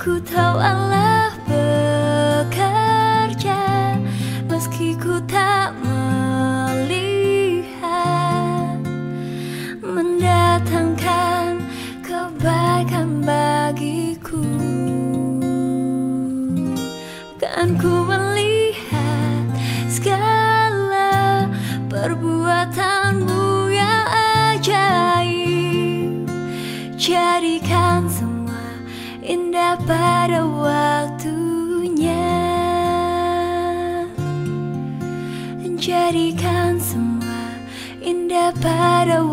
Ku tahu Allah indah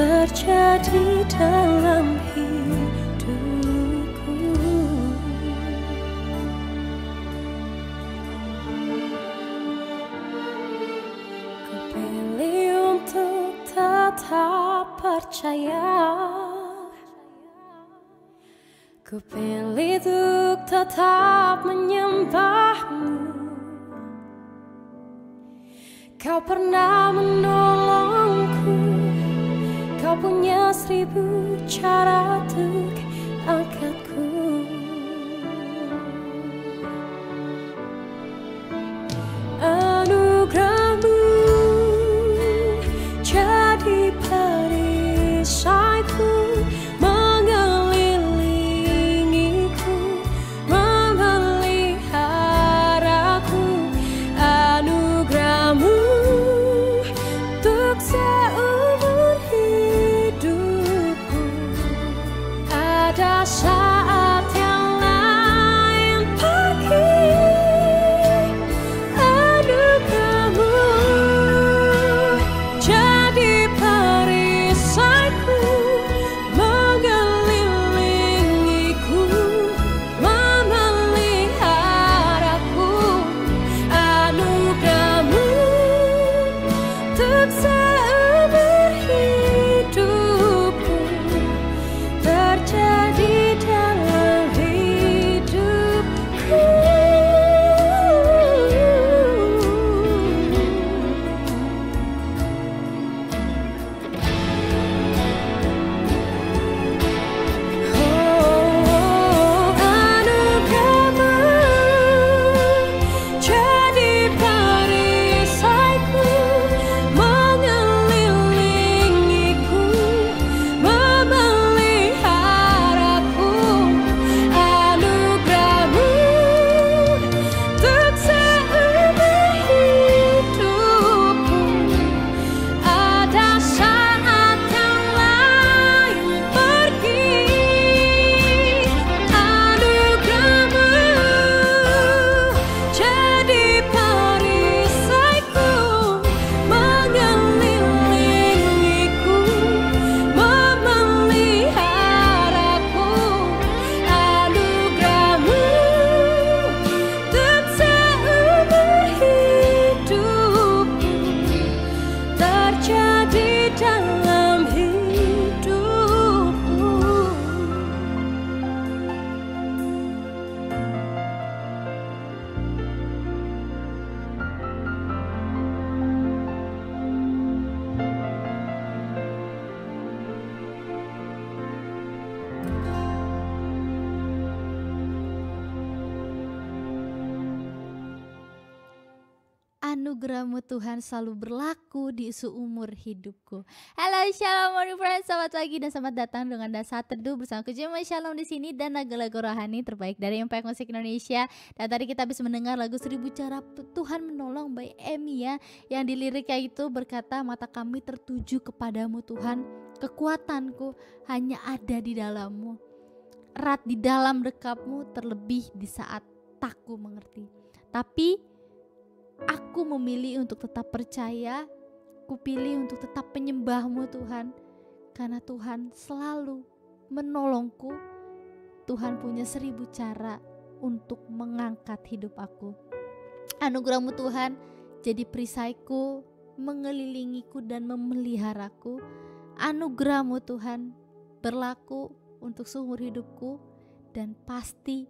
terjadi dalam hidupku. Ku pilih untuk tetap percaya. Ku pilih untuk tetap menyembahmu. Kau pernah menolak Kau punya seribu cara tuh. Selalu berlaku di seumur hidupku. Halo Shalom Morning Friends, selamat pagi dan selamat datang dengan dasar teduh bersama Kejema Shalom di sini dan lagu-lagu rohani terbaik dari Impact Musik Indonesia. Dan tadi kita bisa mendengar lagu Seribu Cara Tuhan Menolong by Emi ya, yang di liriknya itu berkata mata kami tertuju kepadamu Tuhan, kekuatanku hanya ada di dalammu. Erat di dalam dekapmu terlebih di saat takku mengerti. Tapi Aku memilih untuk tetap percaya, kupilih untuk tetap penyembahmu Tuhan, karena Tuhan selalu menolongku. Tuhan punya seribu cara untuk mengangkat hidup aku. Anugerahmu Tuhan jadi perisaiku, mengelilingiku dan memeliharaku. Anugerahmu Tuhan berlaku untuk seumur hidupku dan pasti,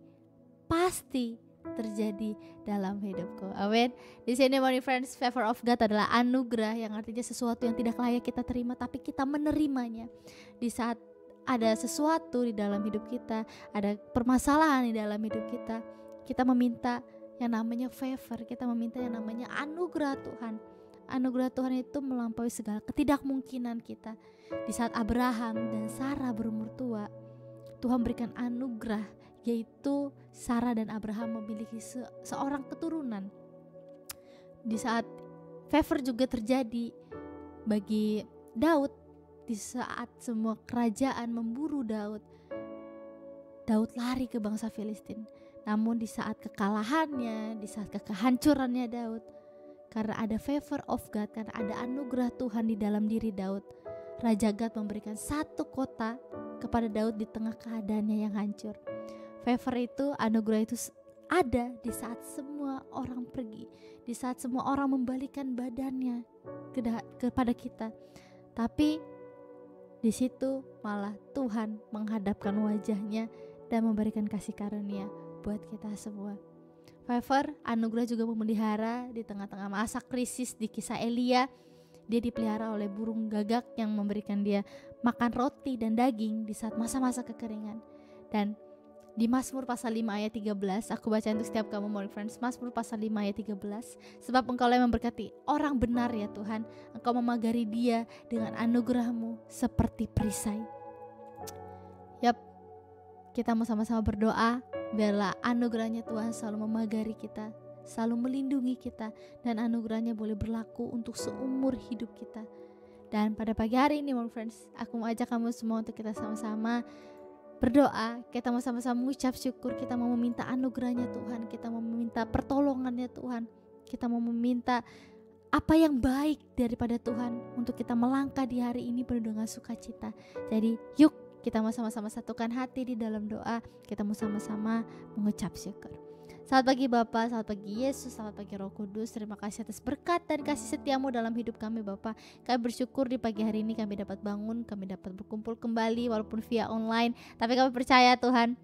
pasti terjadi dalam hidupku. Amin. Di sini morning friends, favor of God adalah anugerah yang artinya sesuatu yang tidak layak kita terima tapi kita menerimanya. Di saat ada sesuatu di dalam hidup kita, ada permasalahan di dalam hidup kita, kita meminta yang namanya favor, kita meminta yang namanya anugerah Tuhan. Anugerah Tuhan itu melampaui segala ketidakmungkinan kita. Di saat Abraham dan Sarah berumur tua, Tuhan berikan anugerah yaitu Sarah dan Abraham memiliki se seorang keturunan. Di saat favor juga terjadi bagi Daud di saat semua kerajaan memburu Daud. Daud lari ke bangsa Filistin. Namun di saat kekalahannya, di saat kehancurannya Daud, karena ada favor of God, karena ada anugerah Tuhan di dalam diri Daud, Raja Gad memberikan satu kota kepada Daud di tengah keadaannya yang hancur favor itu anugerah itu ada di saat semua orang pergi. Di saat semua orang membalikan badannya kepada kita. Tapi di situ malah Tuhan menghadapkan wajahnya dan memberikan kasih karunia buat kita semua. Favor anugerah juga memelihara di tengah-tengah masa krisis di kisah Elia. Dia dipelihara oleh burung gagak yang memberikan dia makan roti dan daging di saat masa-masa kekeringan. Dan di Mazmur pasal 5 ayat 13 aku baca untuk setiap kamu morning friends. Mazmur pasal 5 ayat 13 sebab engkau yang memberkati. Orang benar ya Tuhan. Engkau memagari dia dengan anugerahmu seperti perisai. Yap. Kita mau sama-sama berdoa. Biarlah anugerahnya Tuhan selalu memagari kita selalu melindungi kita dan anugerahnya boleh berlaku untuk seumur hidup kita. Dan pada pagi hari ini, my friends, aku mau ajak kamu semua untuk kita sama-sama berdoa, kita mau sama-sama mengucap syukur, kita mau meminta anugerahnya Tuhan, kita mau meminta pertolongannya Tuhan, kita mau meminta apa yang baik daripada Tuhan untuk kita melangkah di hari ini penuh dengan sukacita. Jadi yuk kita mau sama-sama satukan hati di dalam doa, kita mau sama-sama mengucap syukur. Selamat pagi Bapak, selamat pagi Yesus, selamat pagi Roh Kudus. Terima kasih atas berkat dan kasih setiamu dalam hidup kami Bapak. Kami bersyukur di pagi hari ini kami dapat bangun, kami dapat berkumpul kembali walaupun via online. Tapi kami percaya Tuhan,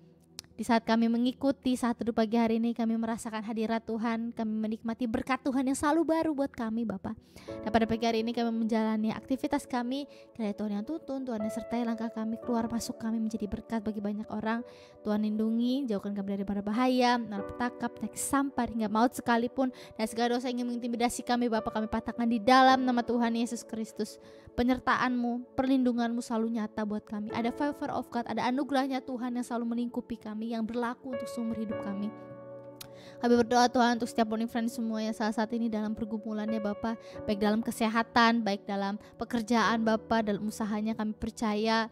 di saat kami mengikuti saat teduh pagi hari ini kami merasakan hadirat Tuhan, kami menikmati berkat Tuhan yang selalu baru buat kami Bapak. Dan pada pagi hari ini kami menjalani aktivitas kami, kiranya Tuhan yang tuntun, Tuhan yang sertai langkah kami, keluar masuk kami menjadi berkat bagi banyak orang. Tuhan lindungi, jauhkan kami dari bahaya, petaka, penyakit sampah hingga maut sekalipun dan segala dosa yang ingin mengintimidasi kami Bapak kami patahkan di dalam nama Tuhan Yesus Kristus. Penyertaanmu, perlindunganmu selalu nyata buat kami. Ada favor of God, ada anugerahnya Tuhan yang selalu melingkupi kami yang berlaku untuk seumur hidup kami. Kami berdoa Tuhan untuk setiap morning friend semua yang saat saat ini dalam pergumulannya Bapak, baik dalam kesehatan, baik dalam pekerjaan Bapak, dalam usahanya kami percaya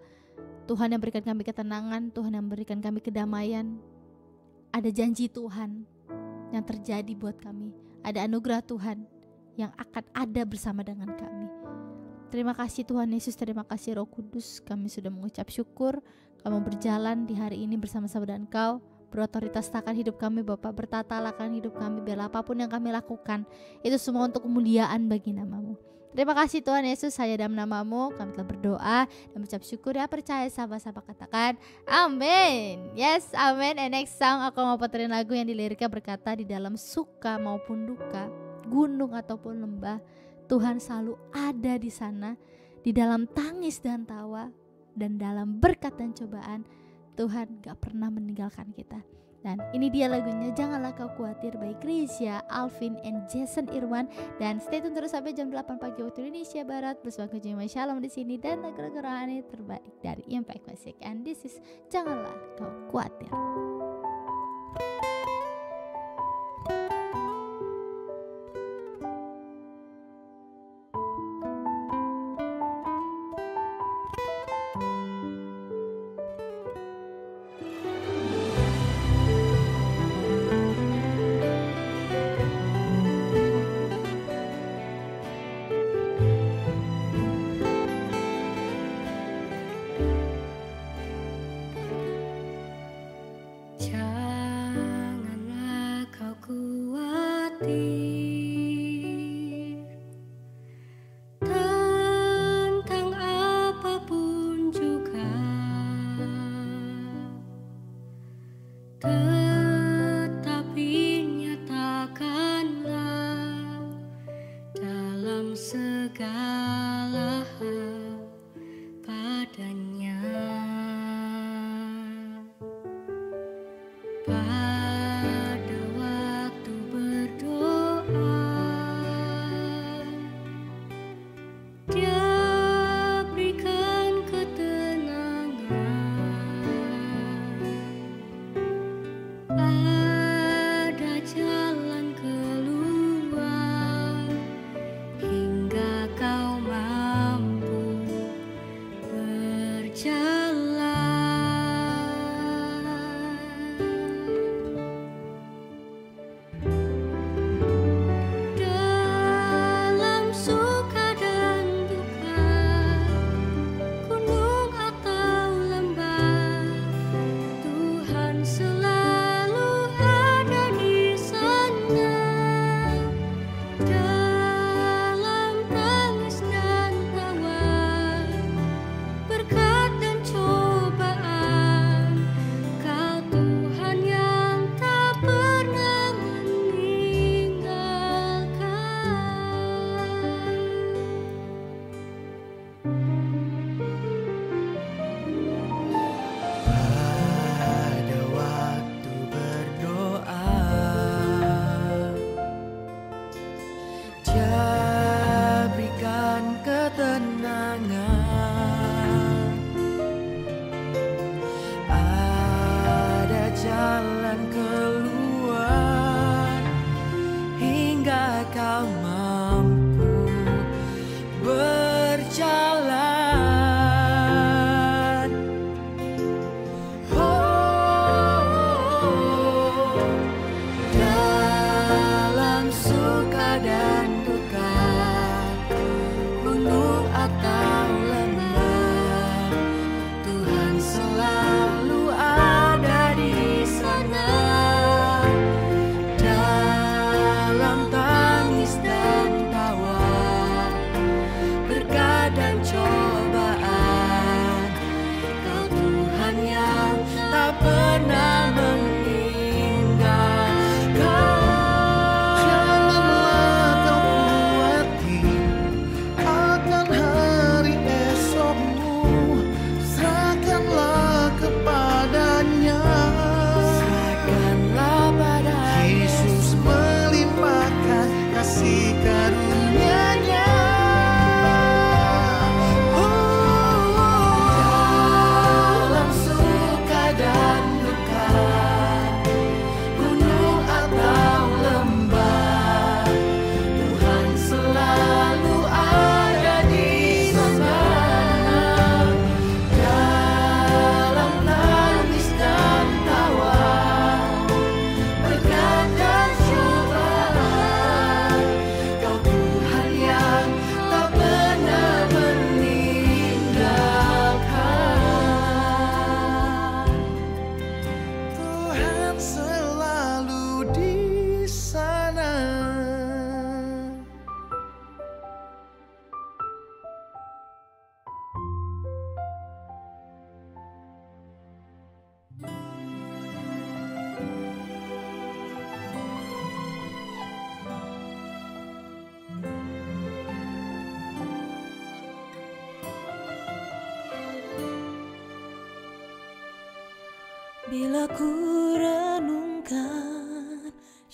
Tuhan yang berikan kami ketenangan, Tuhan yang berikan kami kedamaian. Ada janji Tuhan yang terjadi buat kami. Ada anugerah Tuhan yang akan ada bersama dengan kami. Terima kasih Tuhan Yesus, terima kasih Roh Kudus. Kami sudah mengucap syukur, kami berjalan di hari ini bersama-sama dengan Engkau. Berotoritas takkan hidup kami Bapak, bertata akan hidup kami biar apa pun yang kami lakukan itu semua untuk kemuliaan bagi namamu. Terima kasih Tuhan Yesus, saya dalam namamu kami telah berdoa dan mengucap syukur ya percaya sahabat-sahabat katakan amin. Yes, amin. And next song aku mau puterin lagu yang diliriknya berkata di dalam suka maupun duka, gunung ataupun lembah, Tuhan selalu ada di sana, di dalam tangis dan tawa, dan dalam berkat dan cobaan Tuhan gak pernah meninggalkan kita Dan ini dia lagunya Janganlah Kau Khawatir by Krisya, Alvin, and Jason Irwan. Dan stay tune terus sampai jam 8 pagi waktu Indonesia Barat bersama Kujima Shalom di sini dan lagu-lagu rohani terbaik dari Impact Music. And this is Janganlah Kau Khawatir. Janganlah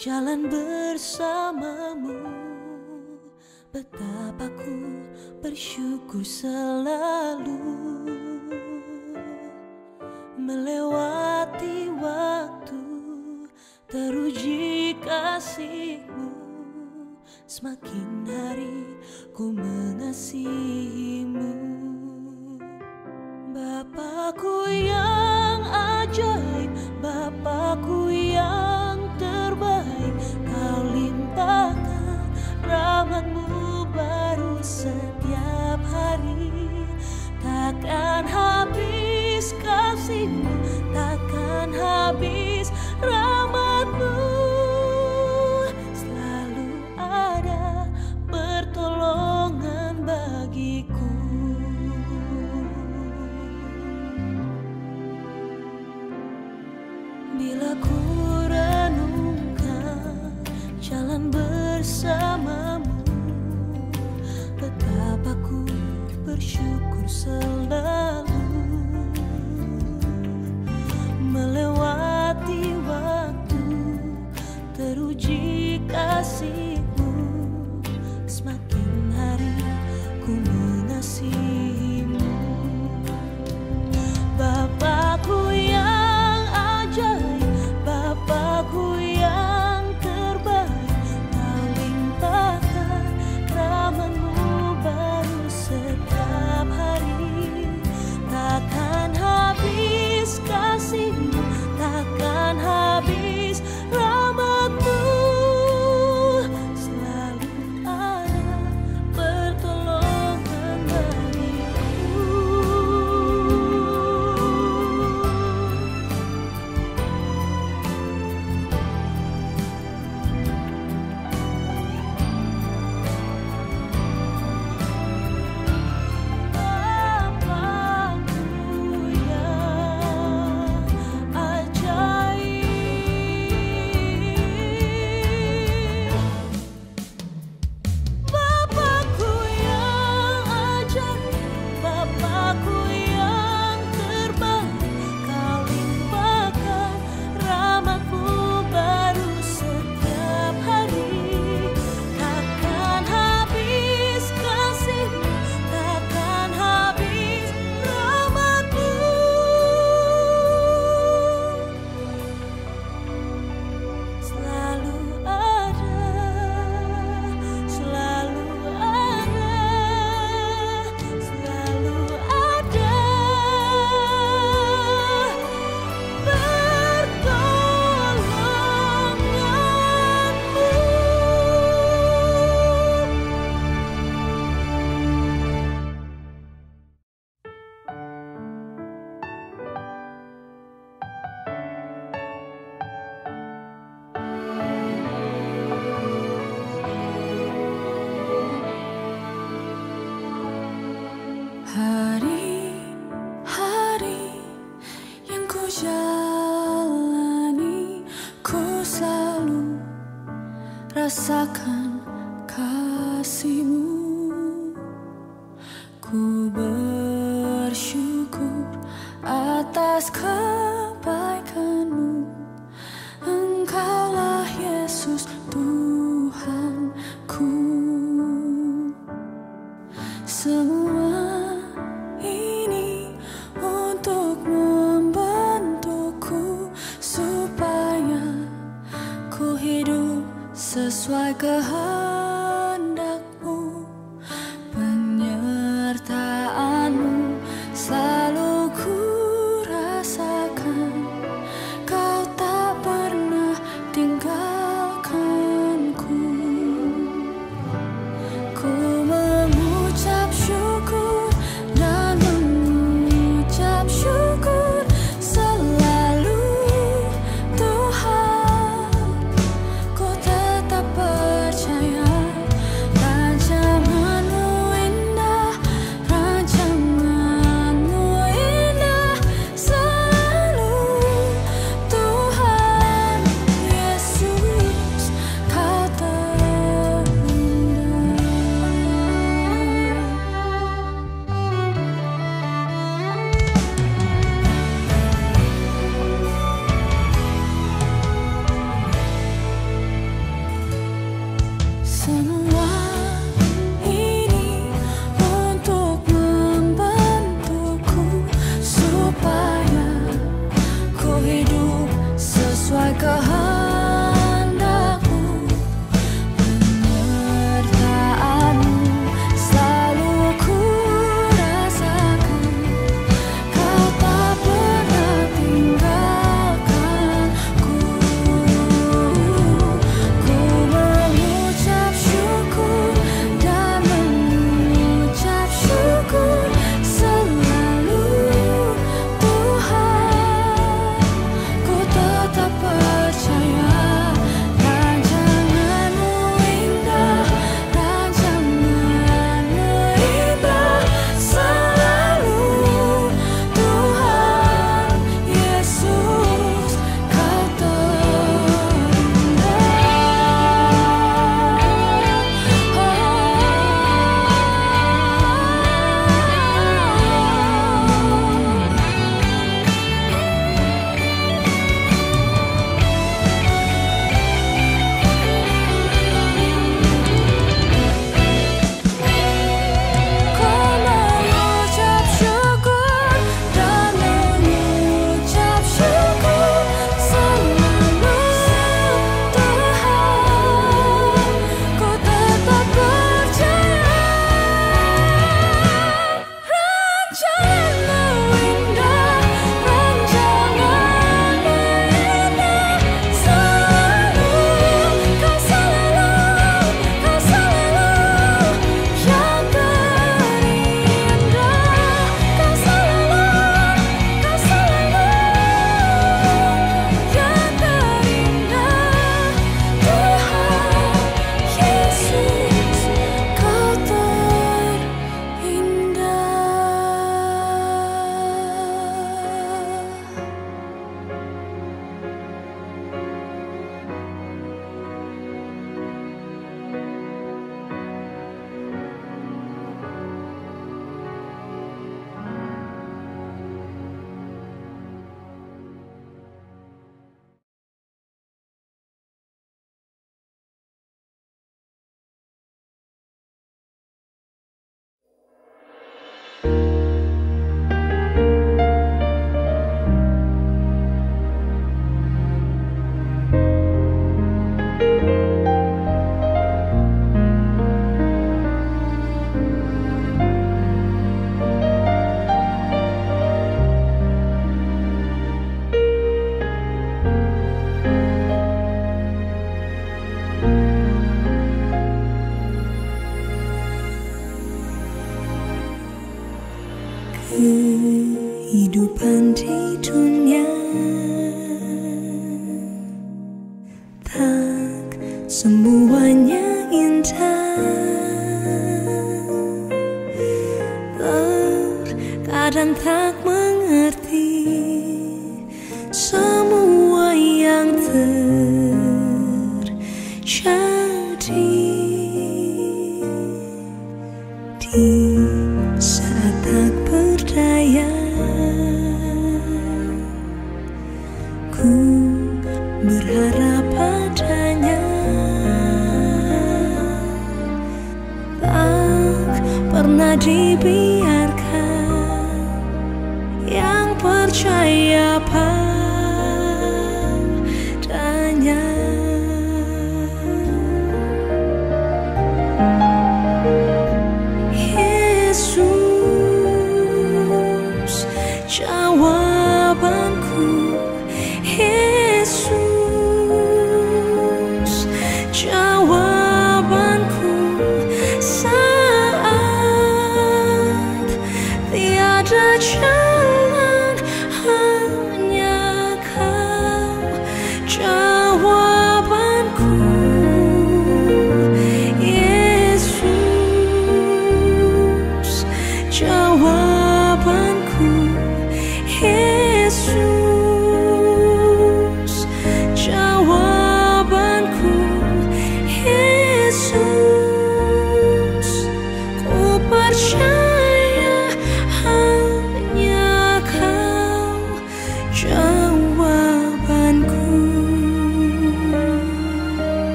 jalan bersamamu. Betapa ku bersyukur selalu Melewati waktu teruji kasihmu. Semakin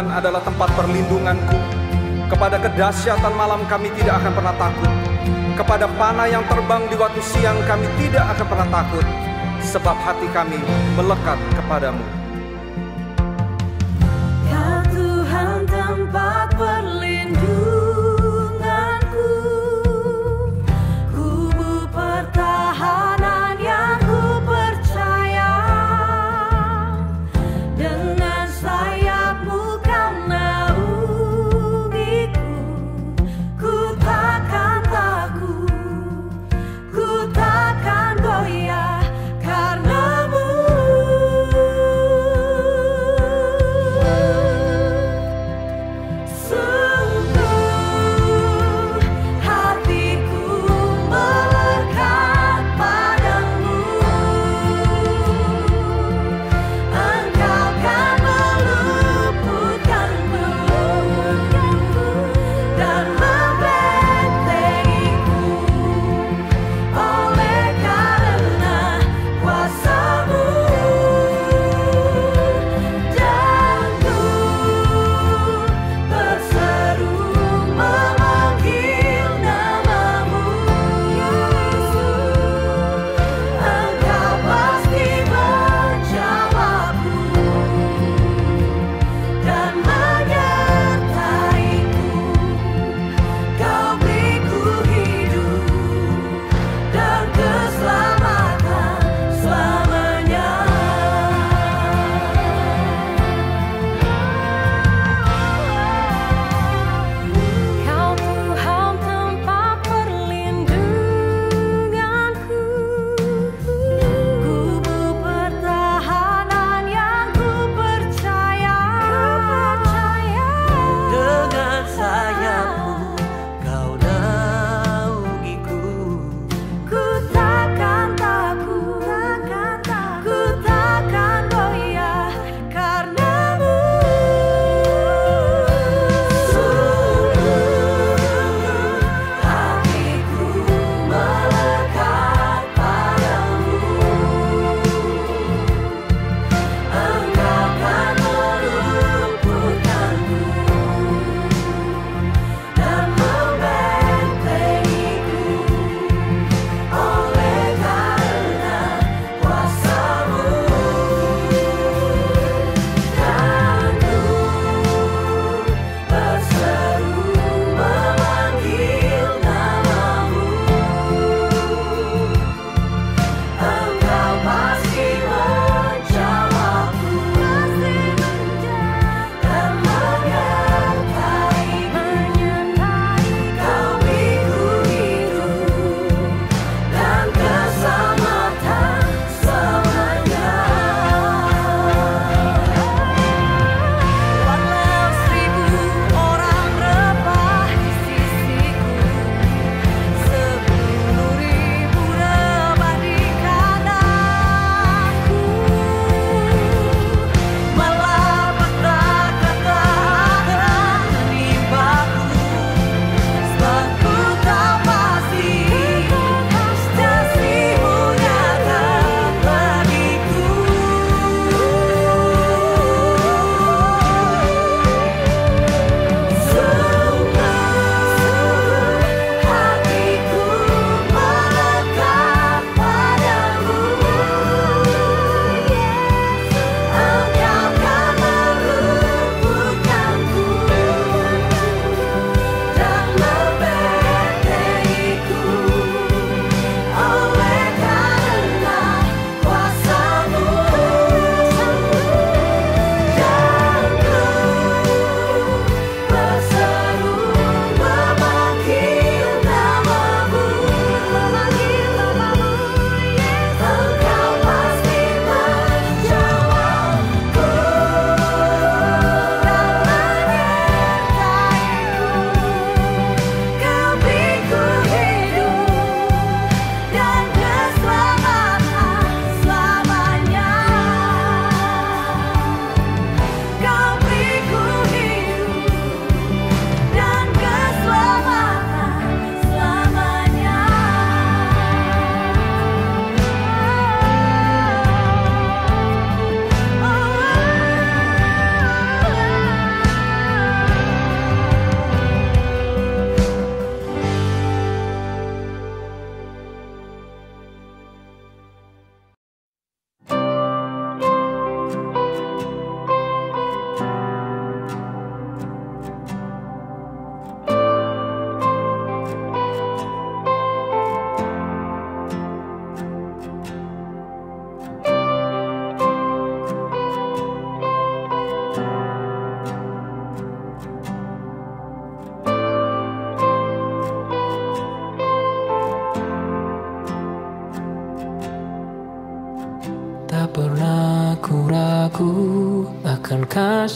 Tuhan adalah tempat perlindunganku. Kepada kedahsyatan malam kami tidak akan pernah takut. Kepada panah yang terbang di waktu siang kami tidak akan pernah takut. Sebab hati kami melekat kepadamu.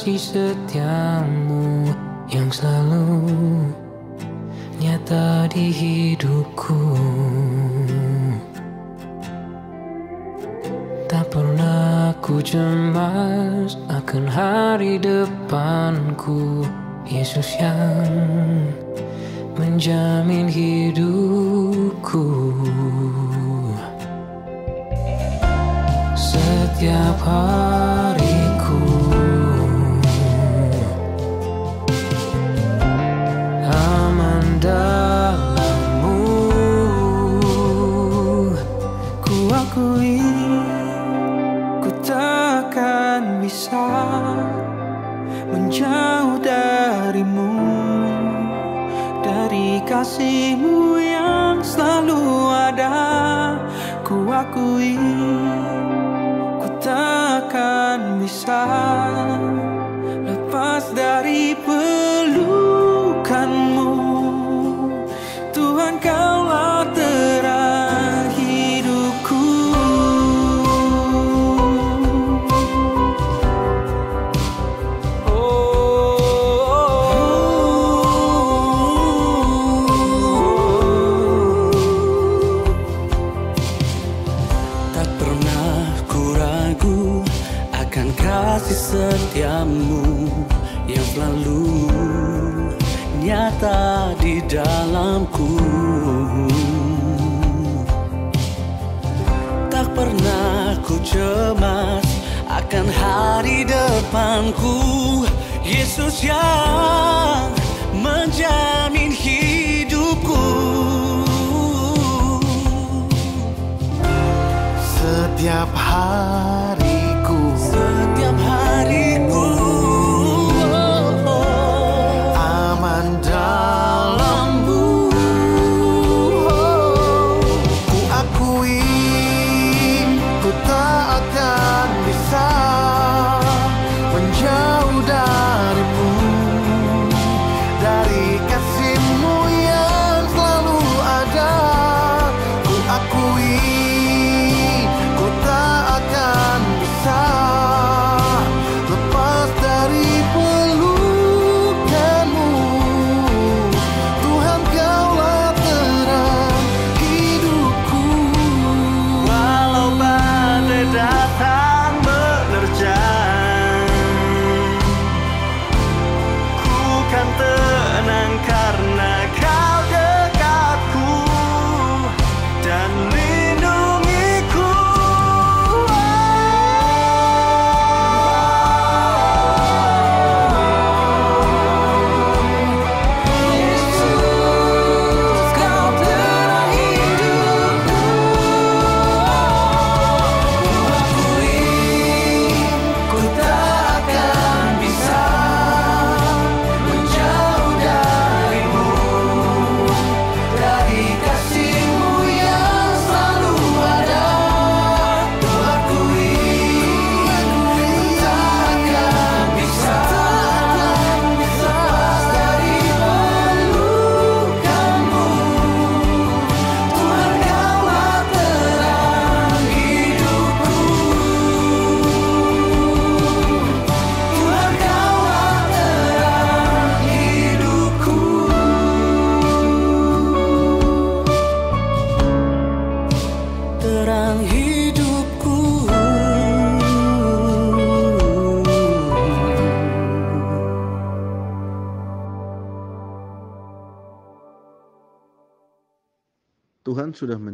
Kasih setiamu yang selalu nyata di hidupku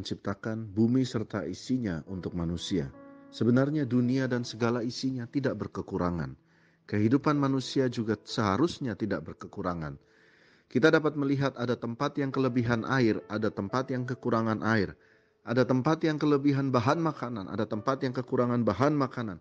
menciptakan bumi serta isinya untuk manusia. Sebenarnya dunia dan segala isinya tidak berkekurangan. Kehidupan manusia juga seharusnya tidak berkekurangan. Kita dapat melihat ada tempat yang kelebihan air, ada tempat yang kekurangan air, ada tempat yang kelebihan bahan makanan, ada tempat yang kekurangan bahan makanan.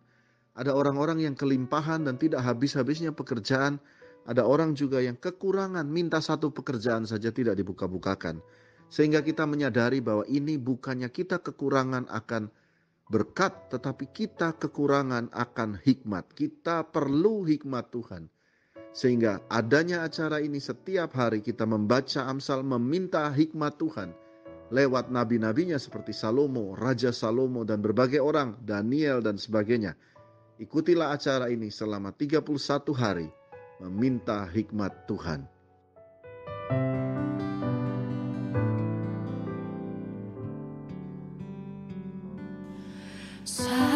Ada orang-orang yang kelimpahan dan tidak habis-habisnya pekerjaan, ada orang juga yang kekurangan, minta satu pekerjaan saja tidak dibuka-bukakan. Sehingga kita menyadari bahwa ini bukannya kita kekurangan akan berkat, tetapi kita kekurangan akan hikmat. Kita perlu hikmat Tuhan. Sehingga adanya acara ini setiap hari kita membaca Amsal meminta hikmat Tuhan lewat nabi-nabinya seperti Salomo, Raja Salomo dan berbagai orang, Daniel dan sebagainya. Ikutilah acara ini selama 31 hari meminta hikmat Tuhan. Saat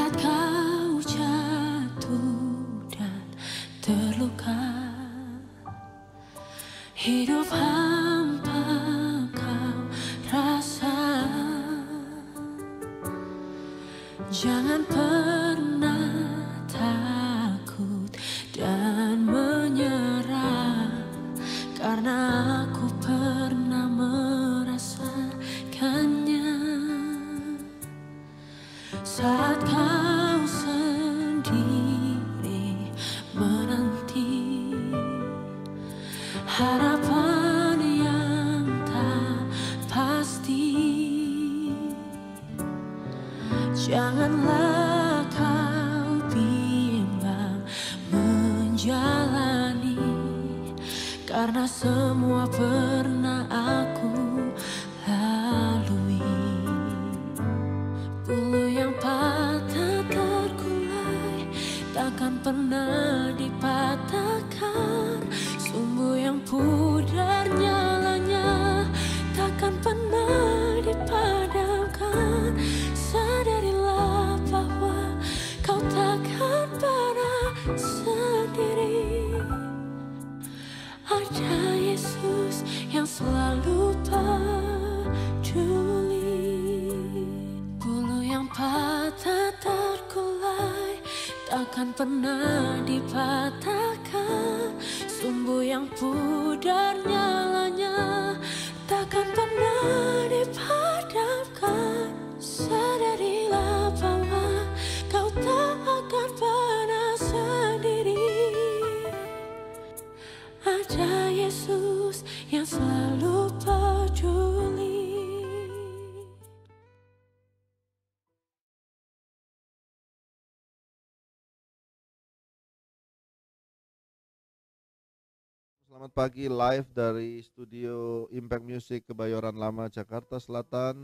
Selamat pagi live dari studio Impact Music Kebayoran Lama Jakarta Selatan.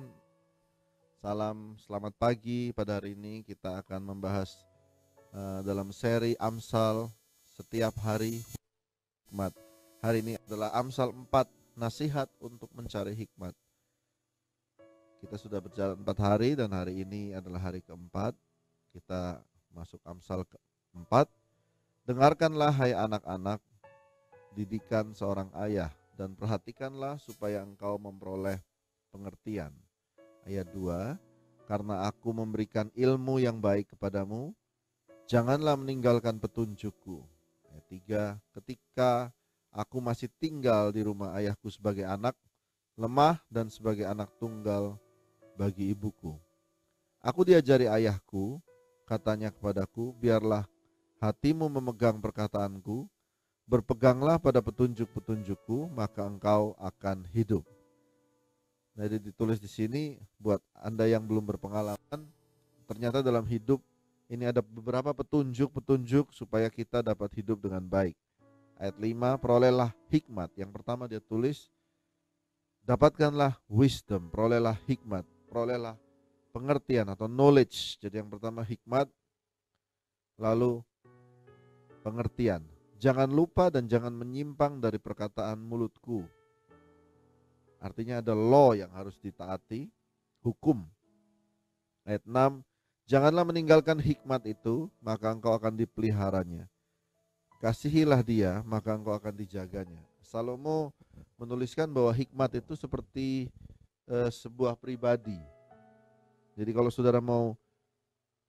Salam selamat pagi pada hari ini kita akan membahas uh, dalam seri Amsal setiap hari hikmat. Hari ini adalah Amsal 4 nasihat untuk mencari hikmat. Kita sudah berjalan 4 hari dan hari ini adalah hari keempat. Kita masuk Amsal keempat. Dengarkanlah hai anak-anak didikan seorang ayah dan perhatikanlah supaya engkau memperoleh pengertian. Ayat 2, karena aku memberikan ilmu yang baik kepadamu, janganlah meninggalkan petunjukku. Ayat 3, ketika aku masih tinggal di rumah ayahku sebagai anak, lemah dan sebagai anak tunggal bagi ibuku. Aku diajari ayahku, katanya kepadaku, biarlah hatimu memegang perkataanku, berpeganglah pada petunjuk-petunjukku, maka engkau akan hidup. Nah, Jadi ditulis di sini buat Anda yang belum berpengalaman, ternyata dalam hidup ini ada beberapa petunjuk-petunjuk supaya kita dapat hidup dengan baik. Ayat 5, perolehlah hikmat. Yang pertama dia tulis, dapatkanlah wisdom, perolehlah hikmat, perolehlah pengertian atau knowledge. Jadi yang pertama hikmat, lalu pengertian. Jangan lupa dan jangan menyimpang dari perkataan mulutku. Artinya ada law yang harus ditaati, hukum. Ayat 6, janganlah meninggalkan hikmat itu, maka engkau akan dipeliharanya. Kasihilah dia, maka engkau akan dijaganya. Salomo menuliskan bahwa hikmat itu seperti eh, sebuah pribadi. Jadi kalau saudara mau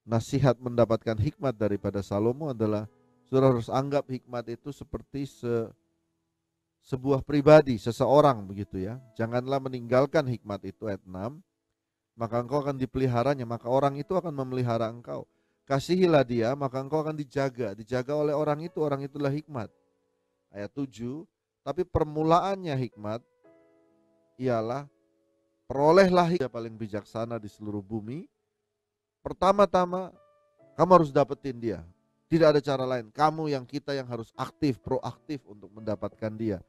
nasihat mendapatkan hikmat daripada Salomo adalah saudara harus anggap hikmat itu seperti se, sebuah pribadi, seseorang begitu ya. Janganlah meninggalkan hikmat itu ayat 6. Maka engkau akan dipeliharanya, maka orang itu akan memelihara engkau. Kasihilah dia, maka engkau akan dijaga. Dijaga oleh orang itu, orang itulah hikmat. Ayat 7. Tapi permulaannya hikmat ialah perolehlah hikmat paling bijaksana di seluruh bumi. Pertama-tama kamu harus dapetin dia. Tidak ada cara lain. Kamu yang kita yang harus aktif, proaktif untuk mendapatkan dia.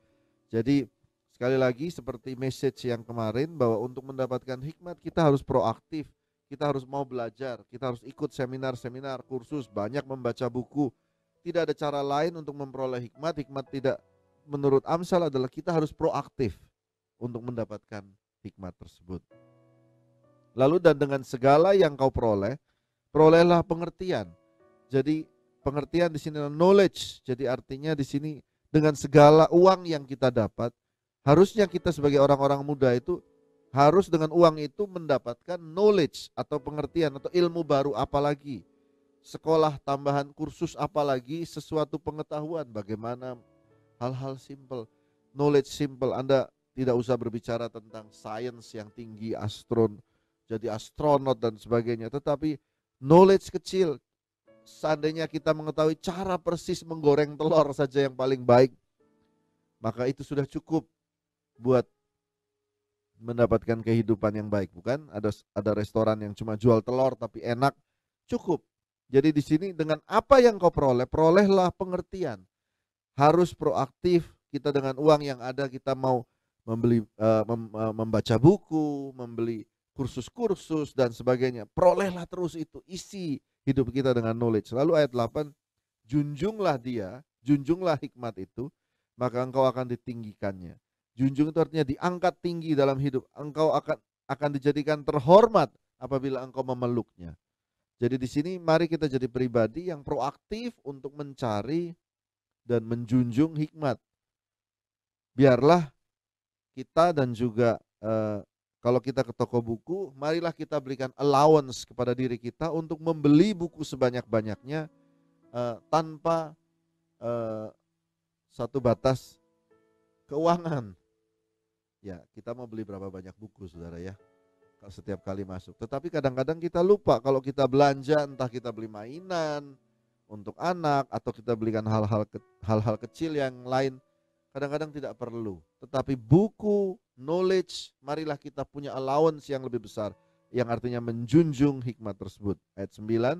Jadi sekali lagi seperti message yang kemarin bahwa untuk mendapatkan hikmat kita harus proaktif. Kita harus mau belajar, kita harus ikut seminar-seminar, kursus, banyak membaca buku. Tidak ada cara lain untuk memperoleh hikmat. Hikmat tidak menurut Amsal adalah kita harus proaktif untuk mendapatkan hikmat tersebut. Lalu dan dengan segala yang kau peroleh, perolehlah pengertian. Jadi pengertian di sini adalah knowledge. Jadi artinya di sini dengan segala uang yang kita dapat, harusnya kita sebagai orang-orang muda itu harus dengan uang itu mendapatkan knowledge atau pengertian atau ilmu baru apalagi. Sekolah tambahan kursus apalagi sesuatu pengetahuan. Bagaimana hal-hal simple knowledge simple. Anda tidak usah berbicara tentang sains yang tinggi astron jadi astronot dan sebagainya. Tetapi knowledge kecil seandainya kita mengetahui cara persis menggoreng telur saja yang paling baik maka itu sudah cukup buat mendapatkan kehidupan yang baik, bukan? Ada ada restoran yang cuma jual telur tapi enak, cukup. Jadi di sini dengan apa yang kau peroleh, perolehlah pengertian. Harus proaktif kita dengan uang yang ada kita mau membeli uh, mem, uh, membaca buku, membeli kursus-kursus dan sebagainya. Perolehlah terus itu, isi hidup kita dengan knowledge. Lalu ayat 8, junjunglah dia, junjunglah hikmat itu, maka engkau akan ditinggikannya. Junjung itu artinya diangkat tinggi dalam hidup. Engkau akan akan dijadikan terhormat apabila engkau memeluknya. Jadi di sini mari kita jadi pribadi yang proaktif untuk mencari dan menjunjung hikmat. Biarlah kita dan juga eh, kalau kita ke toko buku, marilah kita berikan allowance kepada diri kita untuk membeli buku sebanyak-banyaknya eh, tanpa eh, satu batas keuangan. Ya, kita mau beli berapa banyak buku Saudara ya. Setiap kali masuk. Tetapi kadang-kadang kita lupa kalau kita belanja entah kita beli mainan untuk anak atau kita belikan hal-hal ke, hal-hal kecil yang lain kadang-kadang tidak perlu. Tetapi buku, knowledge, marilah kita punya allowance yang lebih besar yang artinya menjunjung hikmat tersebut. Ayat 9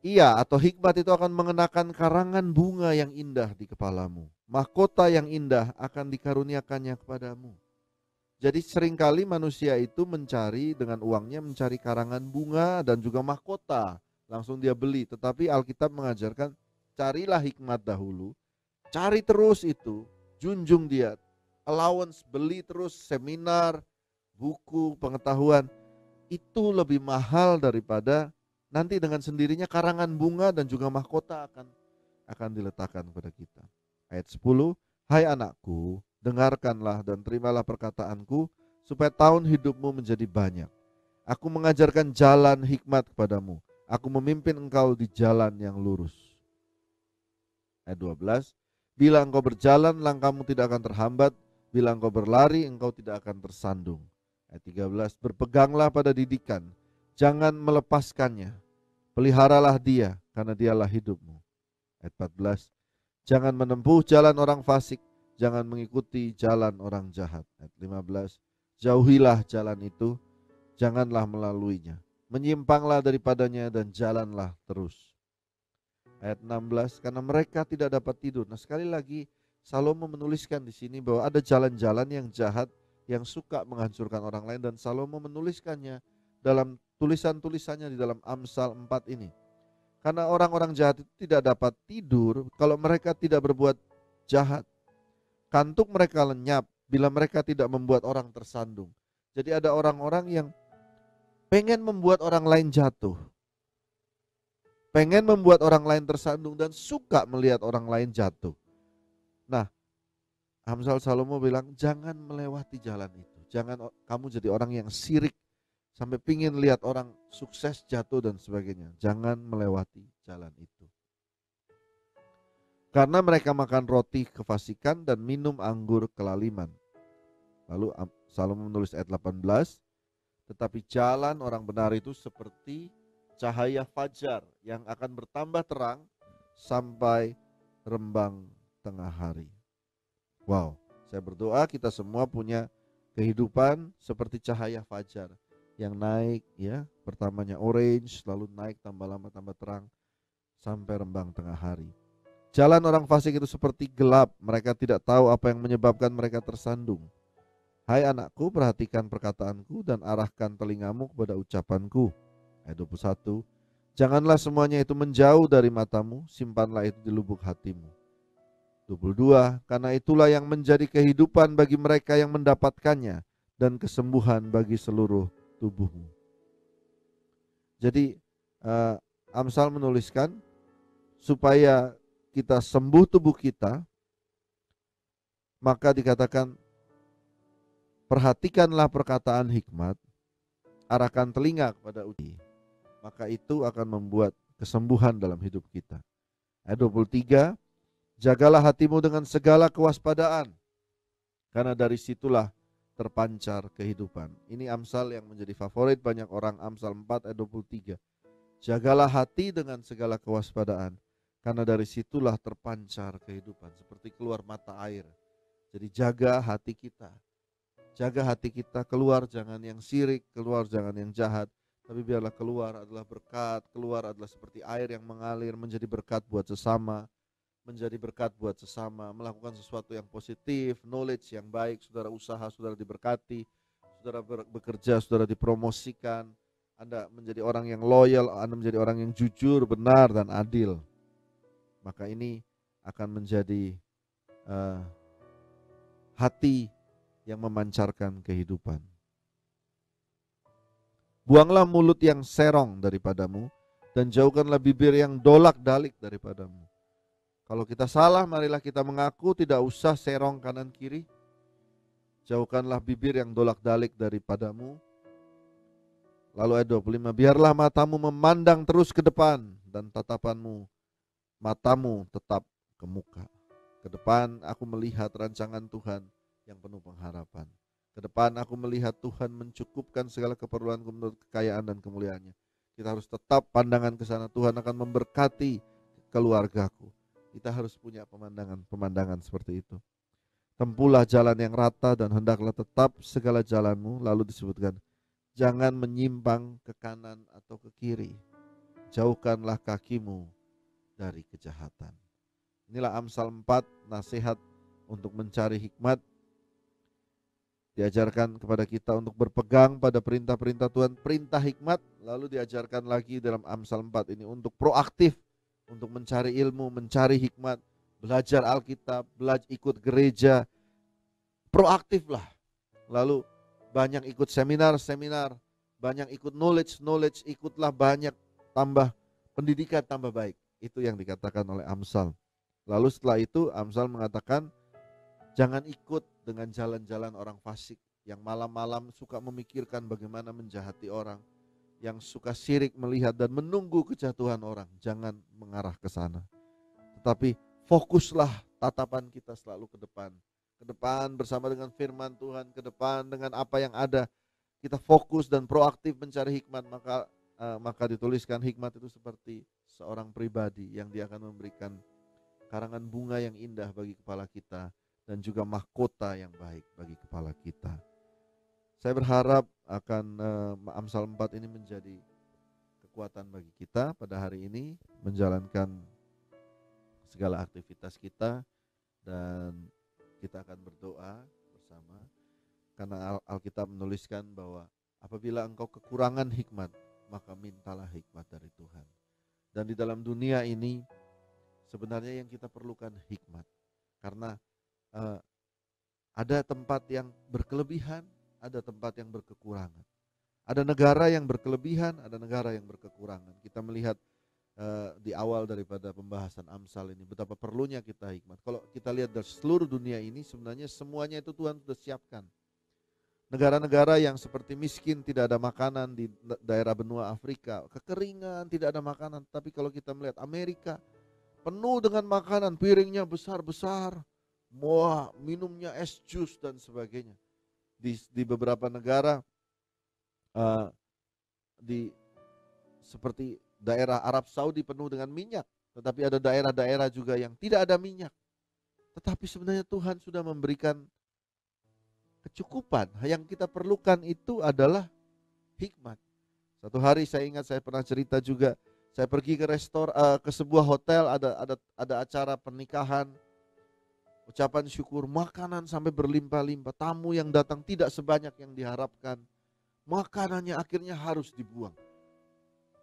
Ia atau hikmat itu akan mengenakan karangan bunga yang indah di kepalamu. Mahkota yang indah akan dikaruniakannya kepadamu. Jadi sering kali manusia itu mencari dengan uangnya mencari karangan bunga dan juga mahkota. Langsung dia beli. Tetapi Alkitab mengajarkan carilah hikmat dahulu. Cari terus itu. Junjung dia. Allowance, beli terus seminar, buku, pengetahuan. Itu lebih mahal daripada nanti dengan sendirinya karangan bunga dan juga mahkota akan akan diletakkan kepada kita. Ayat 10, Hai anakku, dengarkanlah dan terimalah perkataanku supaya tahun hidupmu menjadi banyak. Aku mengajarkan jalan hikmat kepadamu. Aku memimpin engkau di jalan yang lurus. Ayat 12, Bila engkau berjalan, langkahmu tidak akan terhambat. Bila engkau berlari, engkau tidak akan tersandung. Ayat 13, Berpeganglah pada didikan, jangan melepaskannya. Peliharalah dia, karena dialah hidupmu. Ayat 14. Jangan menempuh jalan orang fasik, jangan mengikuti jalan orang jahat. Ayat 15. Jauhilah jalan itu, janganlah melaluinya. Menyimpanglah daripadanya dan jalanlah terus. Ayat 16, karena mereka tidak dapat tidur. Nah sekali lagi Salomo menuliskan di sini bahwa ada jalan-jalan yang jahat yang suka menghancurkan orang lain dan Salomo menuliskannya dalam tulisan-tulisannya di dalam Amsal 4 ini. Karena orang-orang jahat itu tidak dapat tidur kalau mereka tidak berbuat jahat. Kantuk mereka lenyap bila mereka tidak membuat orang tersandung. Jadi ada orang-orang yang pengen membuat orang lain jatuh. Pengen membuat orang lain tersandung dan suka melihat orang lain jatuh. Nah, Amsal Salomo bilang jangan melewati jalan itu. Jangan kamu jadi orang yang sirik sampai pingin lihat orang sukses jatuh dan sebagainya. Jangan melewati jalan itu. Karena mereka makan roti kefasikan dan minum anggur kelaliman. Lalu Salomo menulis ayat 18, tetapi jalan orang benar itu seperti cahaya fajar yang akan bertambah terang sampai rembang tengah hari. Wow, saya berdoa kita semua punya kehidupan seperti cahaya fajar yang naik ya pertamanya orange lalu naik tambah lama tambah terang sampai rembang tengah hari jalan orang fasik itu seperti gelap mereka tidak tahu apa yang menyebabkan mereka tersandung Hai anakku, perhatikan perkataanku dan arahkan telingamu kepada ucapanku. Ayat 21. Janganlah semuanya itu menjauh dari matamu, simpanlah itu di lubuk hatimu. 22. Karena itulah yang menjadi kehidupan bagi mereka yang mendapatkannya dan kesembuhan bagi seluruh tubuhmu. Jadi uh, Amsal menuliskan supaya kita sembuh tubuh kita, maka dikatakan perhatikanlah perkataan hikmat, arahkan telinga kepada uji, maka itu akan membuat kesembuhan dalam hidup kita. Ayat 23, jagalah hatimu dengan segala kewaspadaan, karena dari situlah terpancar kehidupan. Ini Amsal yang menjadi favorit banyak orang, Amsal 4 ayat 23. Jagalah hati dengan segala kewaspadaan, karena dari situlah terpancar kehidupan, seperti keluar mata air. Jadi jaga hati kita, Jaga hati kita keluar jangan yang sirik, keluar jangan yang jahat. Tapi biarlah keluar adalah berkat, keluar adalah seperti air yang mengalir menjadi berkat buat sesama, menjadi berkat buat sesama, melakukan sesuatu yang positif, knowledge yang baik, saudara usaha, saudara diberkati, saudara bekerja, saudara dipromosikan, Anda menjadi orang yang loyal, Anda menjadi orang yang jujur, benar, dan adil. Maka ini akan menjadi uh, hati yang memancarkan kehidupan. Buanglah mulut yang serong daripadamu dan jauhkanlah bibir yang dolak-dalik daripadamu. Kalau kita salah, marilah kita mengaku tidak usah serong kanan kiri. Jauhkanlah bibir yang dolak-dalik daripadamu. Lalu ayat 25, biarlah matamu memandang terus ke depan dan tatapanmu, matamu tetap ke muka. Ke depan aku melihat rancangan Tuhan yang penuh pengharapan. Ke depan aku melihat Tuhan mencukupkan segala keperluanku menurut kekayaan dan kemuliaannya. Kita harus tetap pandangan ke sana. Tuhan akan memberkati keluargaku. Kita harus punya pemandangan-pemandangan seperti itu. Tempulah jalan yang rata dan hendaklah tetap segala jalanmu. Lalu disebutkan, jangan menyimpang ke kanan atau ke kiri. Jauhkanlah kakimu dari kejahatan. Inilah Amsal 4, nasihat untuk mencari hikmat diajarkan kepada kita untuk berpegang pada perintah-perintah Tuhan, perintah hikmat, lalu diajarkan lagi dalam Amsal 4 ini untuk proaktif, untuk mencari ilmu, mencari hikmat, belajar Alkitab, belajar ikut gereja, proaktiflah. Lalu banyak ikut seminar-seminar, banyak ikut knowledge-knowledge, ikutlah banyak tambah pendidikan tambah baik. Itu yang dikatakan oleh Amsal. Lalu setelah itu Amsal mengatakan Jangan ikut dengan jalan-jalan orang fasik yang malam-malam suka memikirkan bagaimana menjahati orang, yang suka sirik melihat dan menunggu kejatuhan orang. Jangan mengarah ke sana. Tetapi fokuslah tatapan kita selalu ke depan. Ke depan bersama dengan firman Tuhan, ke depan dengan apa yang ada. Kita fokus dan proaktif mencari hikmat, maka uh, maka dituliskan hikmat itu seperti seorang pribadi yang dia akan memberikan karangan bunga yang indah bagi kepala kita dan juga mahkota yang baik bagi kepala kita. Saya berharap akan uh, Amsal 4 ini menjadi kekuatan bagi kita pada hari ini menjalankan segala aktivitas kita dan kita akan berdoa bersama karena Alkitab menuliskan bahwa apabila engkau kekurangan hikmat maka mintalah hikmat dari Tuhan. Dan di dalam dunia ini sebenarnya yang kita perlukan hikmat karena uh, ada tempat yang berkelebihan, ada tempat yang berkekurangan. Ada negara yang berkelebihan, ada negara yang berkekurangan. Kita melihat uh, di awal daripada pembahasan Amsal ini betapa perlunya kita hikmat. Kalau kita lihat dari seluruh dunia ini sebenarnya semuanya itu Tuhan sudah siapkan. Negara-negara yang seperti miskin tidak ada makanan di daerah benua Afrika, kekeringan tidak ada makanan. Tapi kalau kita melihat Amerika penuh dengan makanan, piringnya besar-besar, Wah, minumnya es jus dan sebagainya. Di, di beberapa negara uh, di seperti daerah Arab Saudi penuh dengan minyak, tetapi ada daerah-daerah juga yang tidak ada minyak. Tetapi sebenarnya Tuhan sudah memberikan kecukupan. Yang kita perlukan itu adalah hikmat. Satu hari saya ingat saya pernah cerita juga, saya pergi ke restor uh, ke sebuah hotel ada ada ada acara pernikahan ucapan syukur, makanan sampai berlimpah-limpah, tamu yang datang tidak sebanyak yang diharapkan, makanannya akhirnya harus dibuang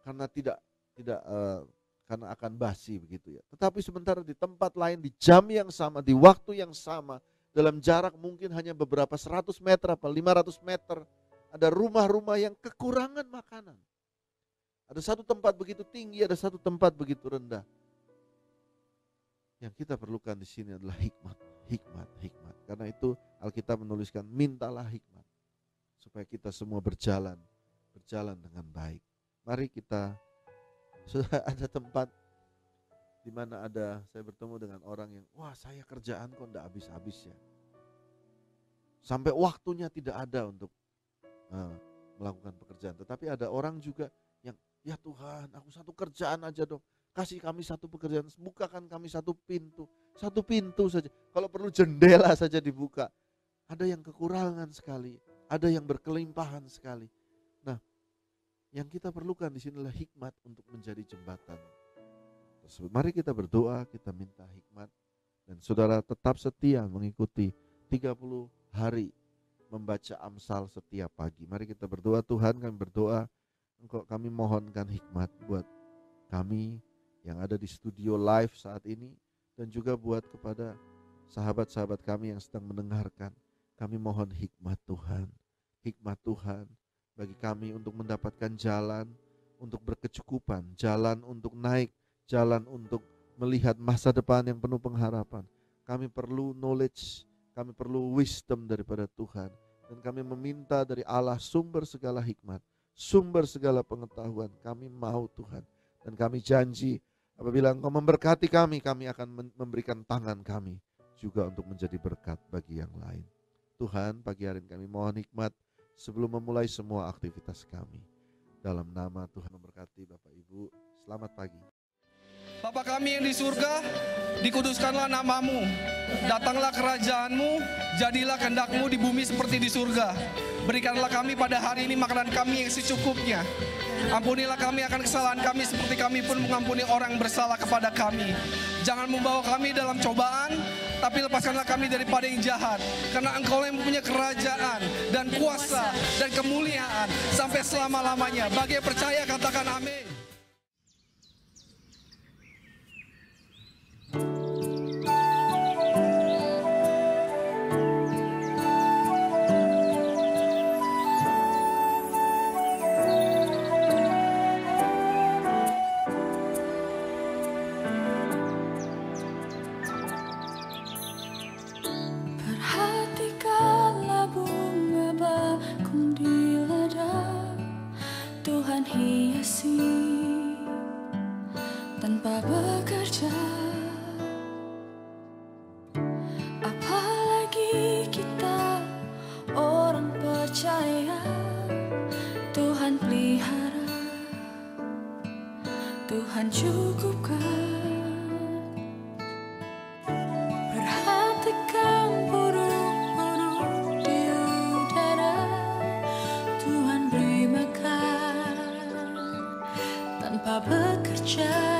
karena tidak tidak eh, karena akan basi begitu ya. Tetapi sementara di tempat lain di jam yang sama, di waktu yang sama, dalam jarak mungkin hanya beberapa 100 meter apa 500 meter, ada rumah-rumah yang kekurangan makanan. Ada satu tempat begitu tinggi, ada satu tempat begitu rendah. Yang kita perlukan di sini adalah hikmat, hikmat, hikmat. Karena itu Alkitab menuliskan mintalah hikmat supaya kita semua berjalan, berjalan dengan baik. Mari kita sudah ada tempat di mana ada saya bertemu dengan orang yang wah saya kerjaan kok enggak habis-habis ya. Sampai waktunya tidak ada untuk uh, melakukan pekerjaan. Tetapi ada orang juga yang ya Tuhan aku satu kerjaan aja dong kasih kami satu pekerjaan, bukakan kami satu pintu, satu pintu saja. Kalau perlu jendela saja dibuka. Ada yang kekurangan sekali, ada yang berkelimpahan sekali. Nah, yang kita perlukan di sini adalah hikmat untuk menjadi jembatan. Mari kita berdoa, kita minta hikmat dan saudara tetap setia mengikuti 30 hari membaca Amsal setiap pagi. Mari kita berdoa Tuhan kami berdoa engkau kami mohonkan hikmat buat kami yang ada di studio live saat ini dan juga buat kepada sahabat-sahabat kami yang sedang mendengarkan. Kami mohon hikmat Tuhan, hikmat Tuhan bagi kami untuk mendapatkan jalan untuk berkecukupan, jalan untuk naik, jalan untuk melihat masa depan yang penuh pengharapan. Kami perlu knowledge, kami perlu wisdom daripada Tuhan dan kami meminta dari Allah sumber segala hikmat, sumber segala pengetahuan. Kami mau Tuhan dan kami janji Apabila engkau memberkati kami, kami akan memberikan tangan kami juga untuk menjadi berkat bagi yang lain. Tuhan, pagi hari ini kami mohon hikmat sebelum memulai semua aktivitas kami. Dalam nama Tuhan memberkati Bapak Ibu. Selamat pagi. Bapa kami yang di surga, dikuduskanlah namamu. Datanglah kerajaanmu, jadilah kehendakmu di bumi seperti di surga. Berikanlah kami pada hari ini makanan kami yang secukupnya. Ampunilah kami akan kesalahan kami seperti kami pun mengampuni orang yang bersalah kepada kami. Jangan membawa kami dalam cobaan, tapi lepaskanlah kami daripada yang jahat. Karena engkau yang mempunyai kerajaan dan kuasa dan kemuliaan sampai selama-lamanya. Bagi yang percaya katakan amin. Tuhan cukupkan. Perhatikan burung-burung di udara. Tuhan beri makan tanpa bekerja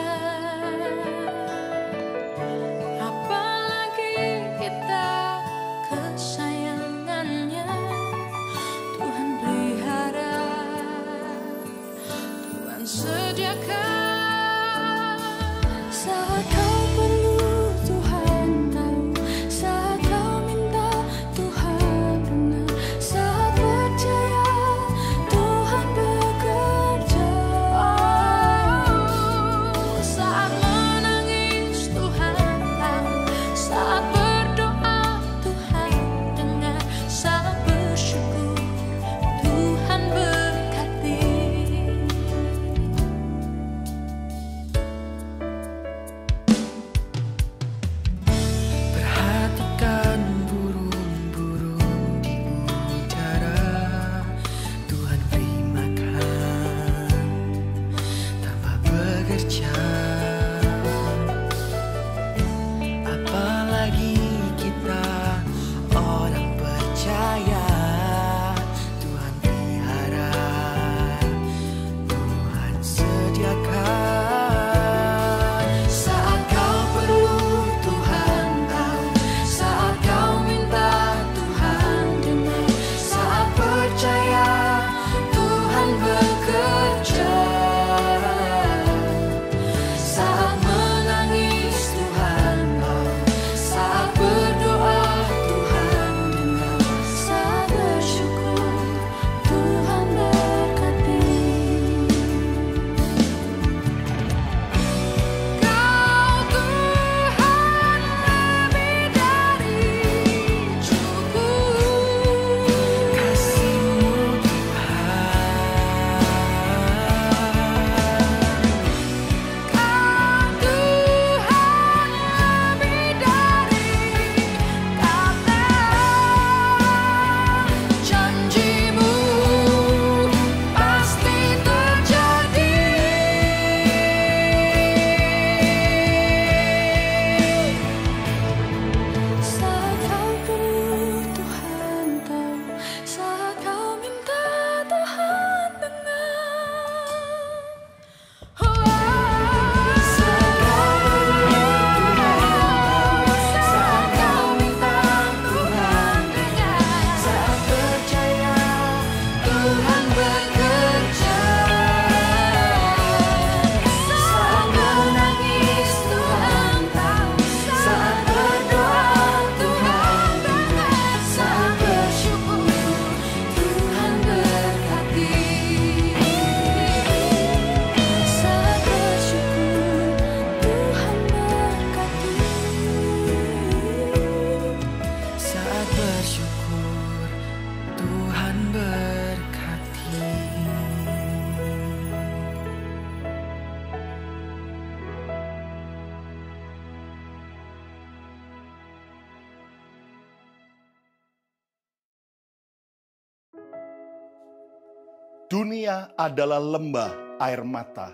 adalah lembah air mata.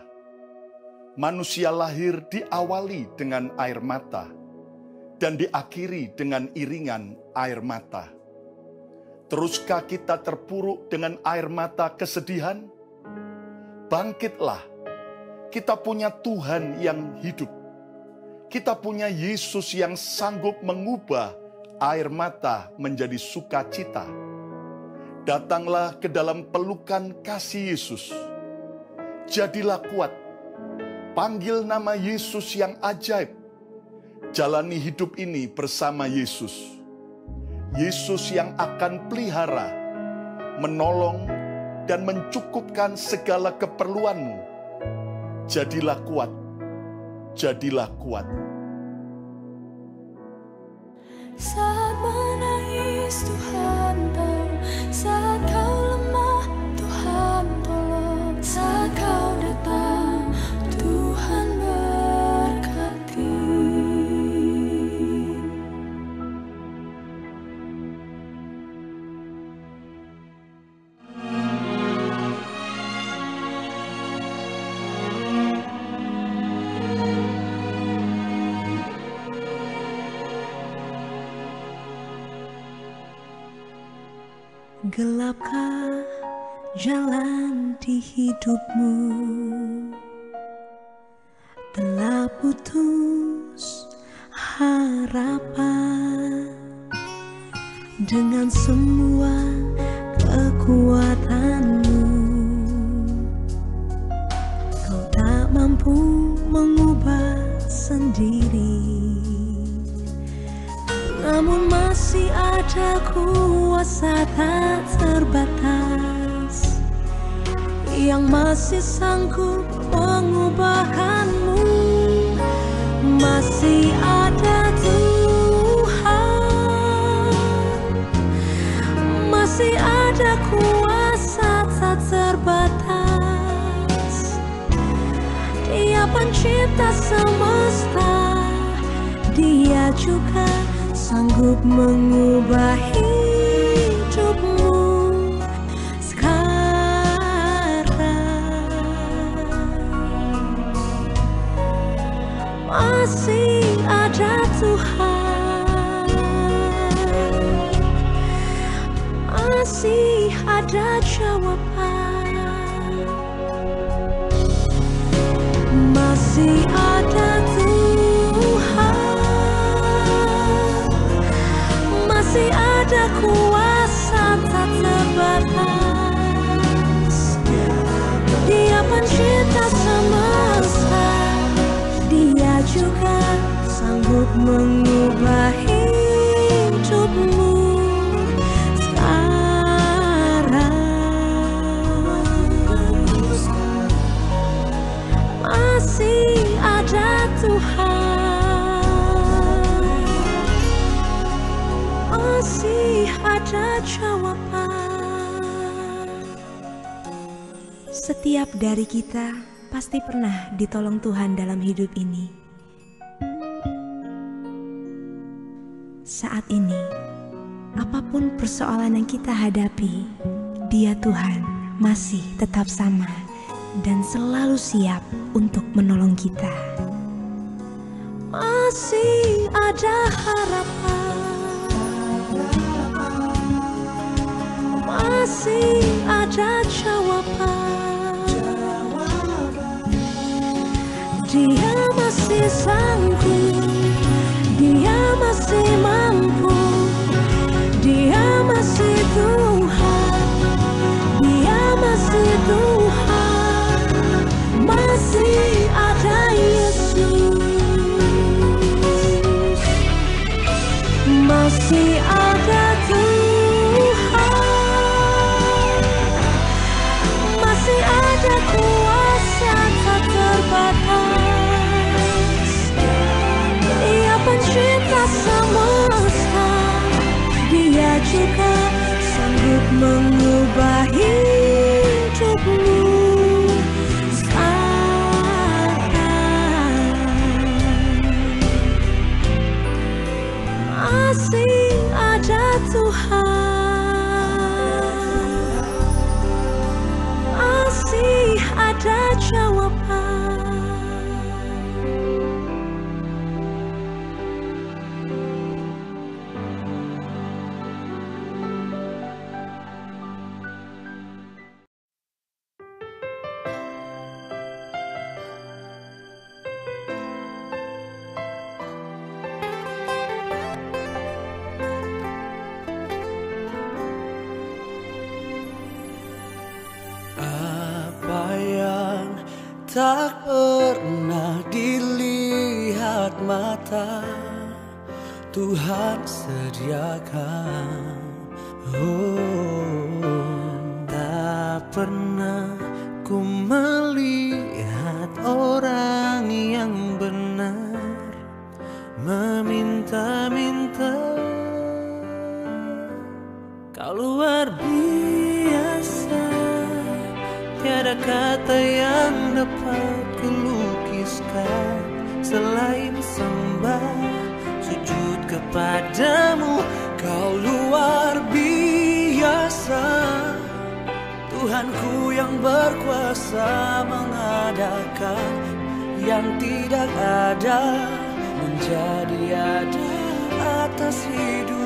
Manusia lahir diawali dengan air mata dan diakhiri dengan iringan air mata. Teruskah kita terpuruk dengan air mata kesedihan? Bangkitlah, kita punya Tuhan yang hidup. Kita punya Yesus yang sanggup mengubah air mata menjadi sukacita. Datanglah ke dalam pelukan kasih Yesus. Jadilah kuat. Panggil nama Yesus yang ajaib. Jalani hidup ini bersama Yesus. Yesus yang akan pelihara, menolong, dan mencukupkan segala keperluanmu. Jadilah kuat, jadilah kuat. Saat menangis Tuhan tahu Saat Gelapkah jalan di hidupmu? Telah putus harapan. Dengan semua kekuatanmu Kau tak mampu mengubah sendiri. Namun masih ada kuasa tak terbatas. Yang masih sanggup mengubahkanmu. Masih ada Tuhan. Masih ada kuasa tak terbatas. Dia pencipta semesta. Dia juga sanggup mengubah sekarang masih ada Tuhan masih ada jawaban. Masih dari kita pasti pernah ditolong Tuhan dalam hidup ini. Saat ini, apa pun persoalan yang kita hadapi, Dia Tuhan masih tetap sama dan selalu siap untuk menolong kita. Masih ada harapan. masih ada jawaban. Dia masih sanggup, dia masih mampu, dia masih Tuhan, dia masih Tuhan, masih ada Yesus, masih ada Tuhan sediakan. Oh, Tak pernah ku melihat orang yang benar Meminta-minta. Kau luar biasa Tiada kata yang dapat ku lukiskan Selain sembah padamu Kau luar biasa. Tuhanku yang berkuasa mengadakan Yang tidak ada menjadi ada atas hidup.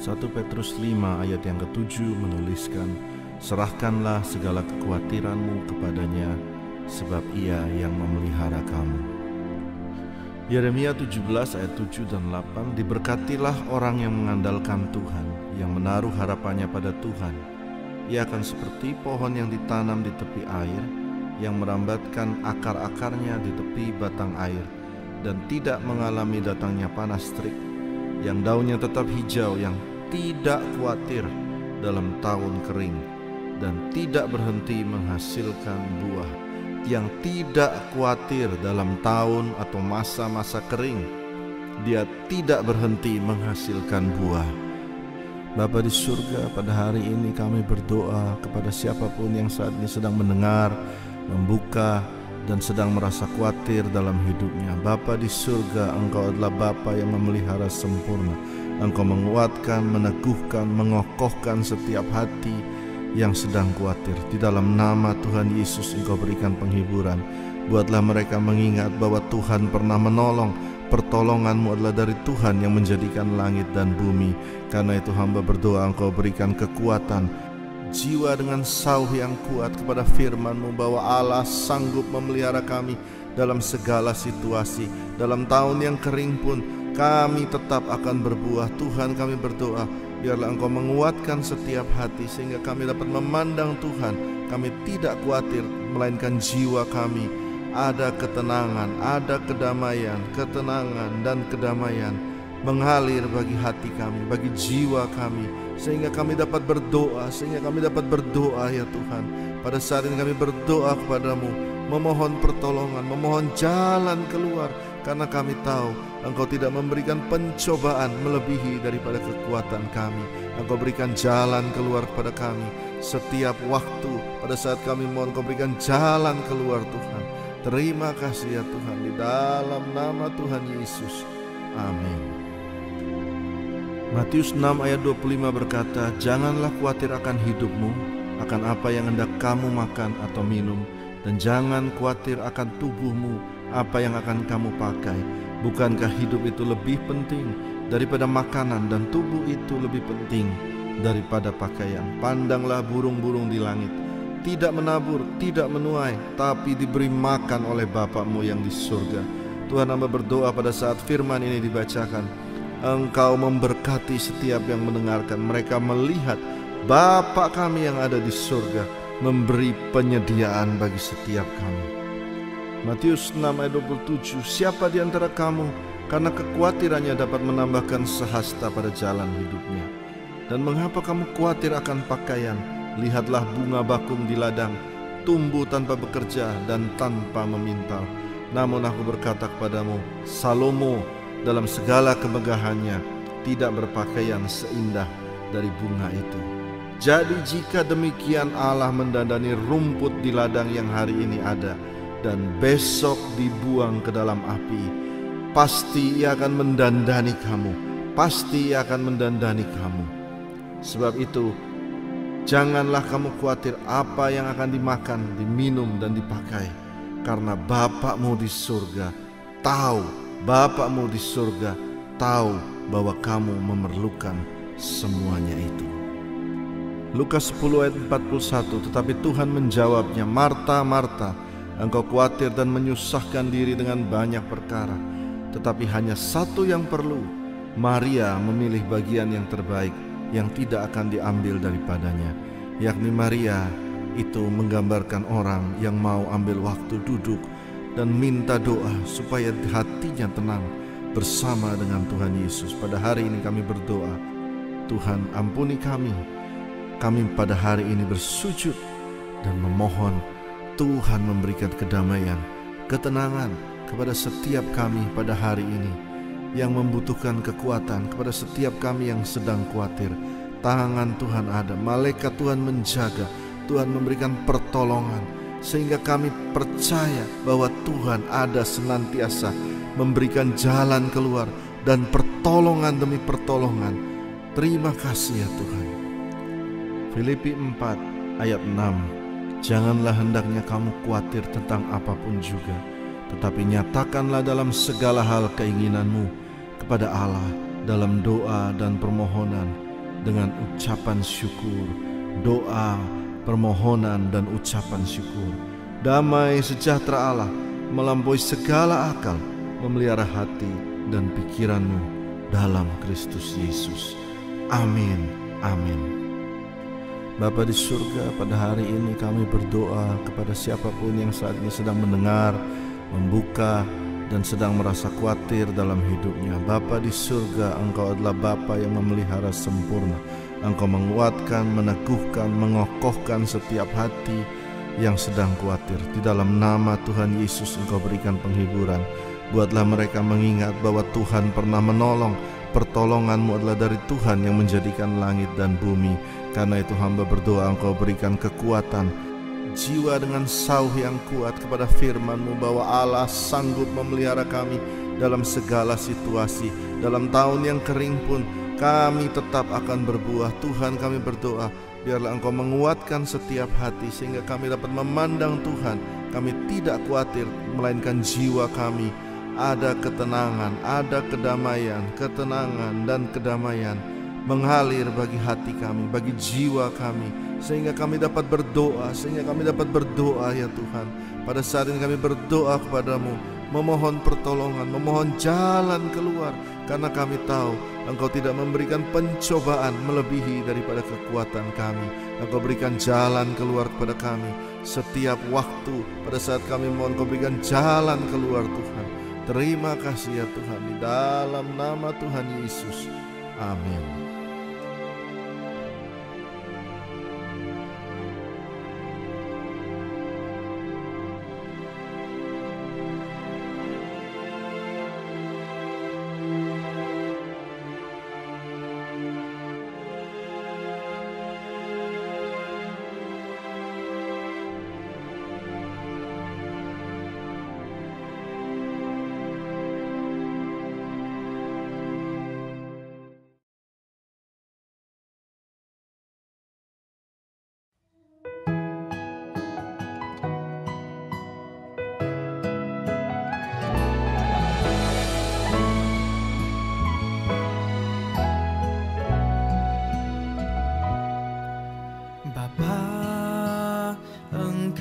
1 Petrus 5 ayat yang ketujuh menuliskan, Serahkanlah segala kekhawatiranmu kepadanya, sebab ia yang memelihara kamu. Yeremia 17 ayat 7 dan 8 Diberkatilah orang yang mengandalkan Tuhan, yang menaruh harapannya pada Tuhan. Ia akan seperti pohon yang ditanam di tepi air, yang merambatkan akar-akarnya di tepi batang air, dan tidak mengalami datangnya panas terik yang daunnya tetap hijau Yang tidak khawatir dalam tahun kering Dan tidak berhenti menghasilkan buah yang tidak khawatir dalam tahun atau masa-masa kering. Dia tidak berhenti menghasilkan buah. Bapa di surga, pada hari ini kami berdoa kepada siapa pun yang saat ini sedang mendengar, membuka, dan sedang merasa khawatir dalam hidupnya. Bapa di surga, Engkau adalah Bapa yang memelihara sempurna. Engkau menguatkan, meneguhkan, mengokohkan setiap hati, yang sedang khawatir. Di dalam nama Tuhan Yesus Engkau berikan penghiburan. Buatlah mereka mengingat bahwa Tuhan pernah menolong. Pertolonganmu adalah dari Tuhan yang menjadikan langit dan bumi. Karena itu hamba berdoa Engkau berikan kekuatan. Jiwa dengan sauh yang kuat kepada firmanmu bahwa Allah sanggup memelihara kami dalam segala situasi. Dalam tahun yang kering pun kami tetap akan berbuah. Tuhan kami berdoa Biarlah Engkau menguatkan setiap hati sehingga kami dapat memandang Tuhan. Kami tidak khawatir melainkan jiwa kami ada ketenangan, ada kedamaian, ketenangan dan kedamaian mengalir bagi hati kami, bagi jiwa kami, sehingga kami dapat berdoa, sehingga kami dapat berdoa ya Tuhan. Pada saat ini kami berdoa kepadamu, memohon pertolongan, memohon jalan keluar, karena kami tahu Engkau tidak memberikan pencobaan melebihi daripada kekuatan kami. Engkau berikan jalan keluar kepada kami setiap waktu. Pada saat kami mohon, Engkau berikan jalan keluar Tuhan. Terima kasih ya Tuhan di dalam nama Tuhan Yesus. Amin. Matius 6 ayat 25 berkata, Janganlah khawatir akan hidupmu, akan apa yang hendak kamu makan atau minum, dan jangan khawatir akan tubuhmu, apa yang akan kamu pakai. Bukankah hidup itu lebih penting daripada makanan dan tubuh itu lebih penting daripada pakaian? Pandanglah burung-burung di langit, tidak menabur, tidak menuai, tapi diberi makan oleh Bapakmu yang di surga. Tuhan hamba berdoa pada saat firman ini dibacakan, Engkau memberkati setiap yang mendengarkan. Mereka melihat Bapa kami yang ada di surga memberi penyediaan bagi setiap kami. Matius 6 ayat 27 Siapa di antara kamu karena kekhawatirannya dapat menambahkan sehasta pada jalan hidupnya Dan mengapa kamu khawatir akan pakaian Lihatlah bunga bakung di ladang Tumbuh tanpa bekerja dan tanpa memintal Namun aku berkata kepadamu Salomo dalam segala kemegahannya Tidak berpakaian seindah dari bunga itu Jadi jika demikian Allah mendandani rumput di ladang yang hari ini ada dan besok dibuang ke dalam api, pasti ia akan mendandani kamu. Pasti ia akan mendandani kamu. Sebab itu, janganlah kamu khawatir apa yang akan dimakan, diminum, dan dipakai, karena Bapakmu di surga tahu, Bapakmu di surga tahu bahwa kamu memerlukan semuanya itu. Lukas 10 ayat 41 Tetapi Tuhan menjawabnya Marta, Marta Engkau khawatir dan menyusahkan diri dengan banyak perkara, tetapi hanya satu yang perlu. Maria memilih bagian yang terbaik yang tidak akan diambil daripadanya, yakni Maria itu menggambarkan orang yang mau ambil waktu duduk dan minta doa supaya hatinya tenang bersama dengan Tuhan Yesus. Pada hari ini kami berdoa, Tuhan ampuni kami. Kami pada hari ini bersujud dan memohon Tuhan memberikan kedamaian, ketenangan kepada setiap kami pada hari ini yang membutuhkan kekuatan kepada setiap kami yang sedang khawatir. Tangan Tuhan ada, malaikat Tuhan menjaga, Tuhan memberikan pertolongan sehingga kami percaya bahwa Tuhan ada senantiasa memberikan jalan keluar dan pertolongan demi pertolongan. Terima kasih ya Tuhan. Filipi 4 ayat 6 Janganlah hendaknya kamu khawatir tentang apa pun juga, tetapi nyatakanlah dalam segala hal keinginanmu kepada Allah dalam doa dan permohonan dengan ucapan syukur, doa, permohonan dan ucapan syukur. Damai sejahtera Allah melampaui segala akal, memelihara hati dan pikiranmu dalam Kristus Yesus. Amin. Amin. Bapa di surga pada hari ini kami berdoa kepada siapa pun yang saat ini sedang mendengar, membuka dan sedang merasa khawatir dalam hidupnya. Bapa di surga Engkau adalah Bapa yang memelihara sempurna. Engkau menguatkan, meneguhkan, mengokohkan setiap hati yang sedang khawatir. Di dalam nama Tuhan Yesus Engkau berikan penghiburan. Buatlah mereka mengingat bahwa Tuhan pernah menolong Pertolonganmu adalah dari Tuhan yang menjadikan langit dan bumi. Karena itu hamba berdoa engkau berikan kekuatan jiwa dengan sauh yang kuat kepada firmanmu bahwa Allah sanggup memelihara kami dalam segala situasi. Dalam tahun yang kering pun kami tetap akan berbuah. Tuhan kami berdoa biarlah engkau menguatkan setiap hati sehingga kami dapat memandang Tuhan. Kami tidak khawatir melainkan jiwa kami ada ketenangan, ada kedamaian, ketenangan dan kedamaian mengalir bagi hati kami, bagi jiwa kami, sehingga kami dapat berdoa, sehingga kami dapat berdoa ya Tuhan. Pada saat ini kami berdoa kepadamu, memohon pertolongan, memohon jalan keluar karena kami tahu Engkau tidak memberikan pencobaan melebihi daripada kekuatan kami. Engkau berikan jalan keluar kepada kami setiap waktu pada saat kami mohon Engkau berikan jalan keluar Tuhan. Terima kasih ya Tuhan di dalam nama Tuhan Yesus. Amin.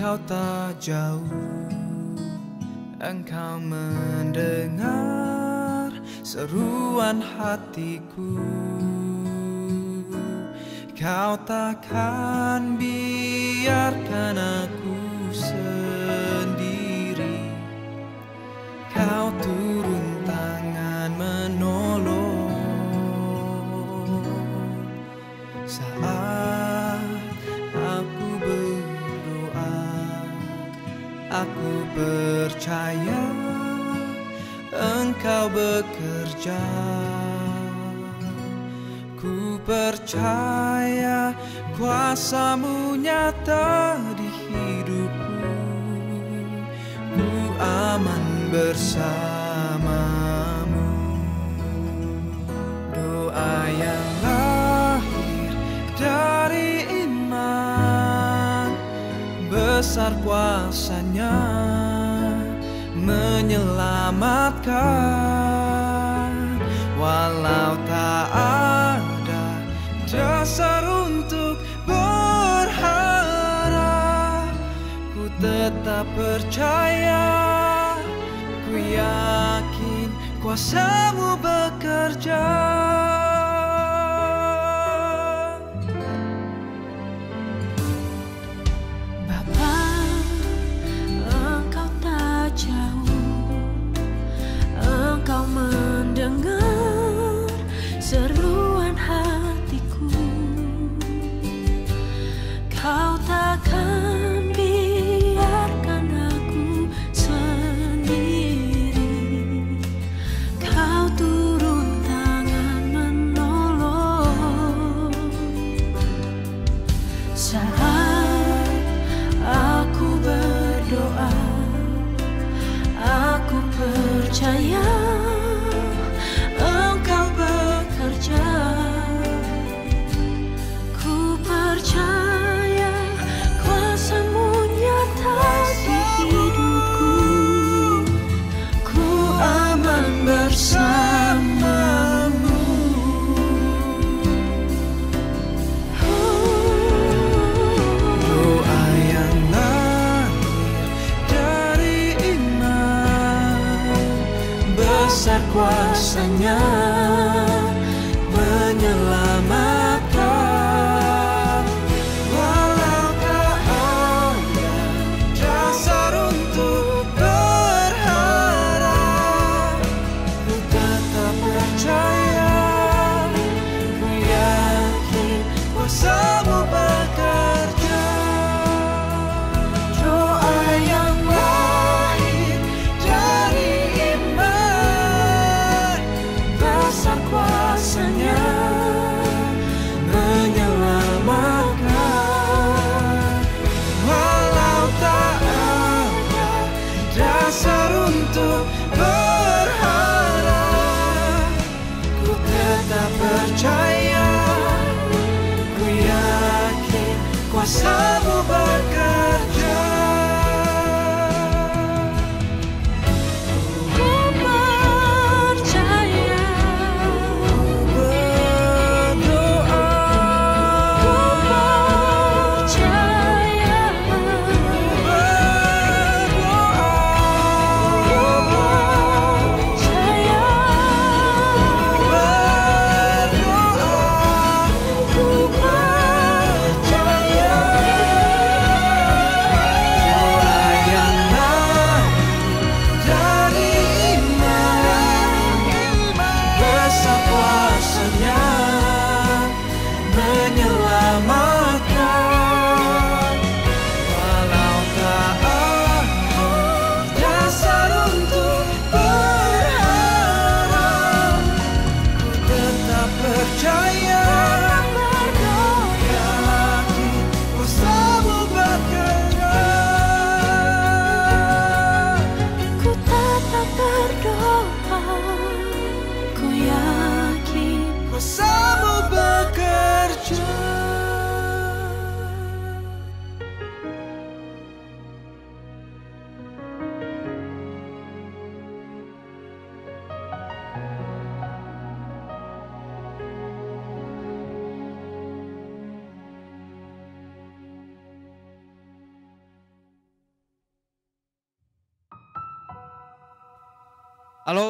Engkau tak jauh Engkau mendengar seruan hatiku. Kau takkan biarkan aku sendiri. Kau turun percaya Engkau bekerja. Ku percaya kuasamu nyata di hidupku. Ku aman bersamamu. Doa yang lahir dari iman Besar kuasanya menyelamatkan. Walau tak ada dasar untuk berharap Ku tetap percaya Ku yakin kuasamu bekerja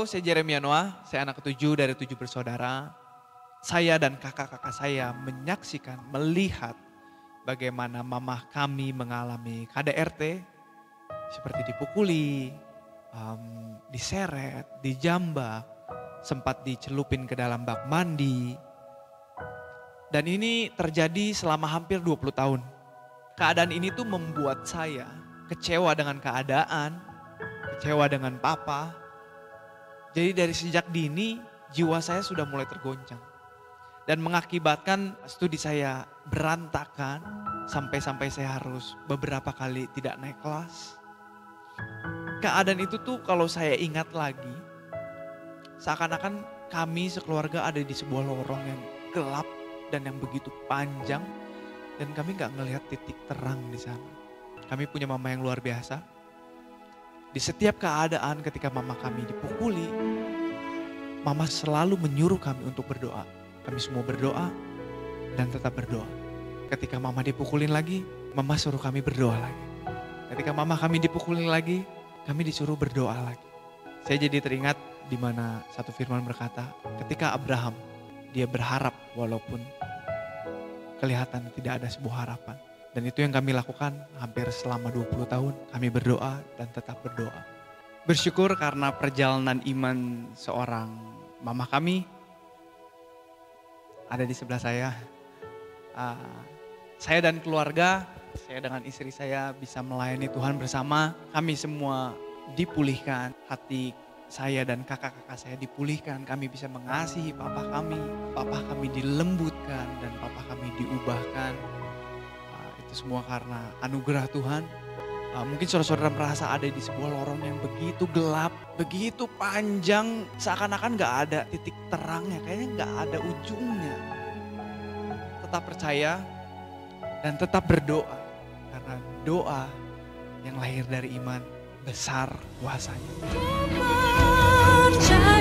saya Jeremia Noah, saya anak ketujuh dari tujuh bersaudara. Saya dan kakak-kakak saya menyaksikan, melihat bagaimana mamah kami mengalami KDRT seperti dipukuli, um, diseret, dijambak, sempat dicelupin ke dalam bak mandi. Dan ini terjadi selama hampir 20 tahun. Keadaan ini tuh membuat saya kecewa dengan keadaan, kecewa dengan papa. Jadi dari sejak dini jiwa saya sudah mulai tergoncang. Dan mengakibatkan studi saya berantakan sampai-sampai saya harus beberapa kali tidak naik kelas. Keadaan itu tuh kalau saya ingat lagi, seakan-akan kami sekeluarga ada di sebuah lorong yang gelap dan yang begitu panjang dan kami nggak ngelihat titik terang di sana. Kami punya mama yang luar biasa. Di setiap keadaan ketika mama kami dipukuli, mama selalu menyuruh kami untuk berdoa. Kami semua berdoa dan tetap berdoa. Ketika mama dipukulin lagi, mama suruh kami berdoa lagi. Ketika mama kami dipukulin lagi, kami disuruh berdoa lagi. Saya jadi teringat di mana satu firman berkata, ketika Abraham dia berharap walaupun kelihatan tidak ada sebuah harapan. Dan itu yang kami lakukan hampir selama 20 tahun. Kami berdoa dan tetap berdoa. Bersyukur karena perjalanan iman seorang mama kami ada di sebelah saya. Uh, saya dan keluarga, saya dengan istri saya bisa melayani Tuhan bersama. Kami semua dipulihkan, hati saya dan kakak-kakak saya dipulihkan. Kami bisa mengasihi papa kami, papa kami dilembutkan dan papa kami diubahkan. Itu semua karena anugerah Tuhan. Uh, mungkin saudara-saudara merasa ada di sebuah lorong yang begitu gelap, begitu panjang, seakan-akan gak ada titik terangnya, kayaknya gak ada ujungnya. Tetap percaya dan tetap berdoa, karena doa yang lahir dari iman besar kuasanya. Percaya